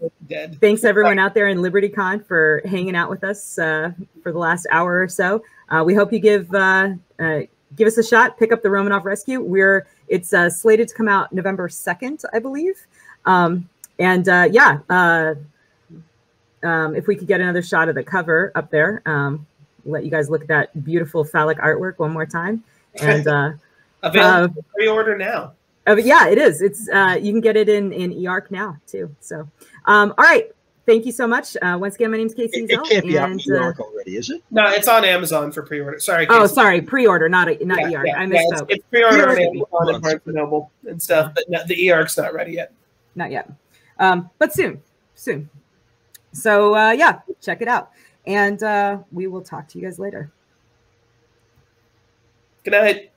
Thanks everyone out there in LibertyCon for hanging out with us uh, for the last hour or so. Uh, we hope you give uh, uh, give us a shot. Pick up the Romanov Rescue. We're it's uh, slated to come out November second, I believe. Um, and uh, yeah, uh, um, if we could get another shot of the cover up there, um, let you guys look at that beautiful phallic artwork one more time. And uh, Available for pre-order now. uh, yeah, it is. It's uh, you can get it in in eARC now too. So, um, all right. Thank you so much. Uh, once again, my name's Kacey It, it can't be out in and, New uh, already, is it? No, it's on Amazon for pre-order. Sorry. oh, sorry, pre-order, not a, not Yeah, eARC. yeah, I yeah, it's, it's pre-order on Pre-order Amazon and months. Barnes and Noble and stuff, but no, the eARC's not ready yet. not yet, um, but soon, soon. So uh, yeah, check it out, and uh, we will talk to you guys later. Good night.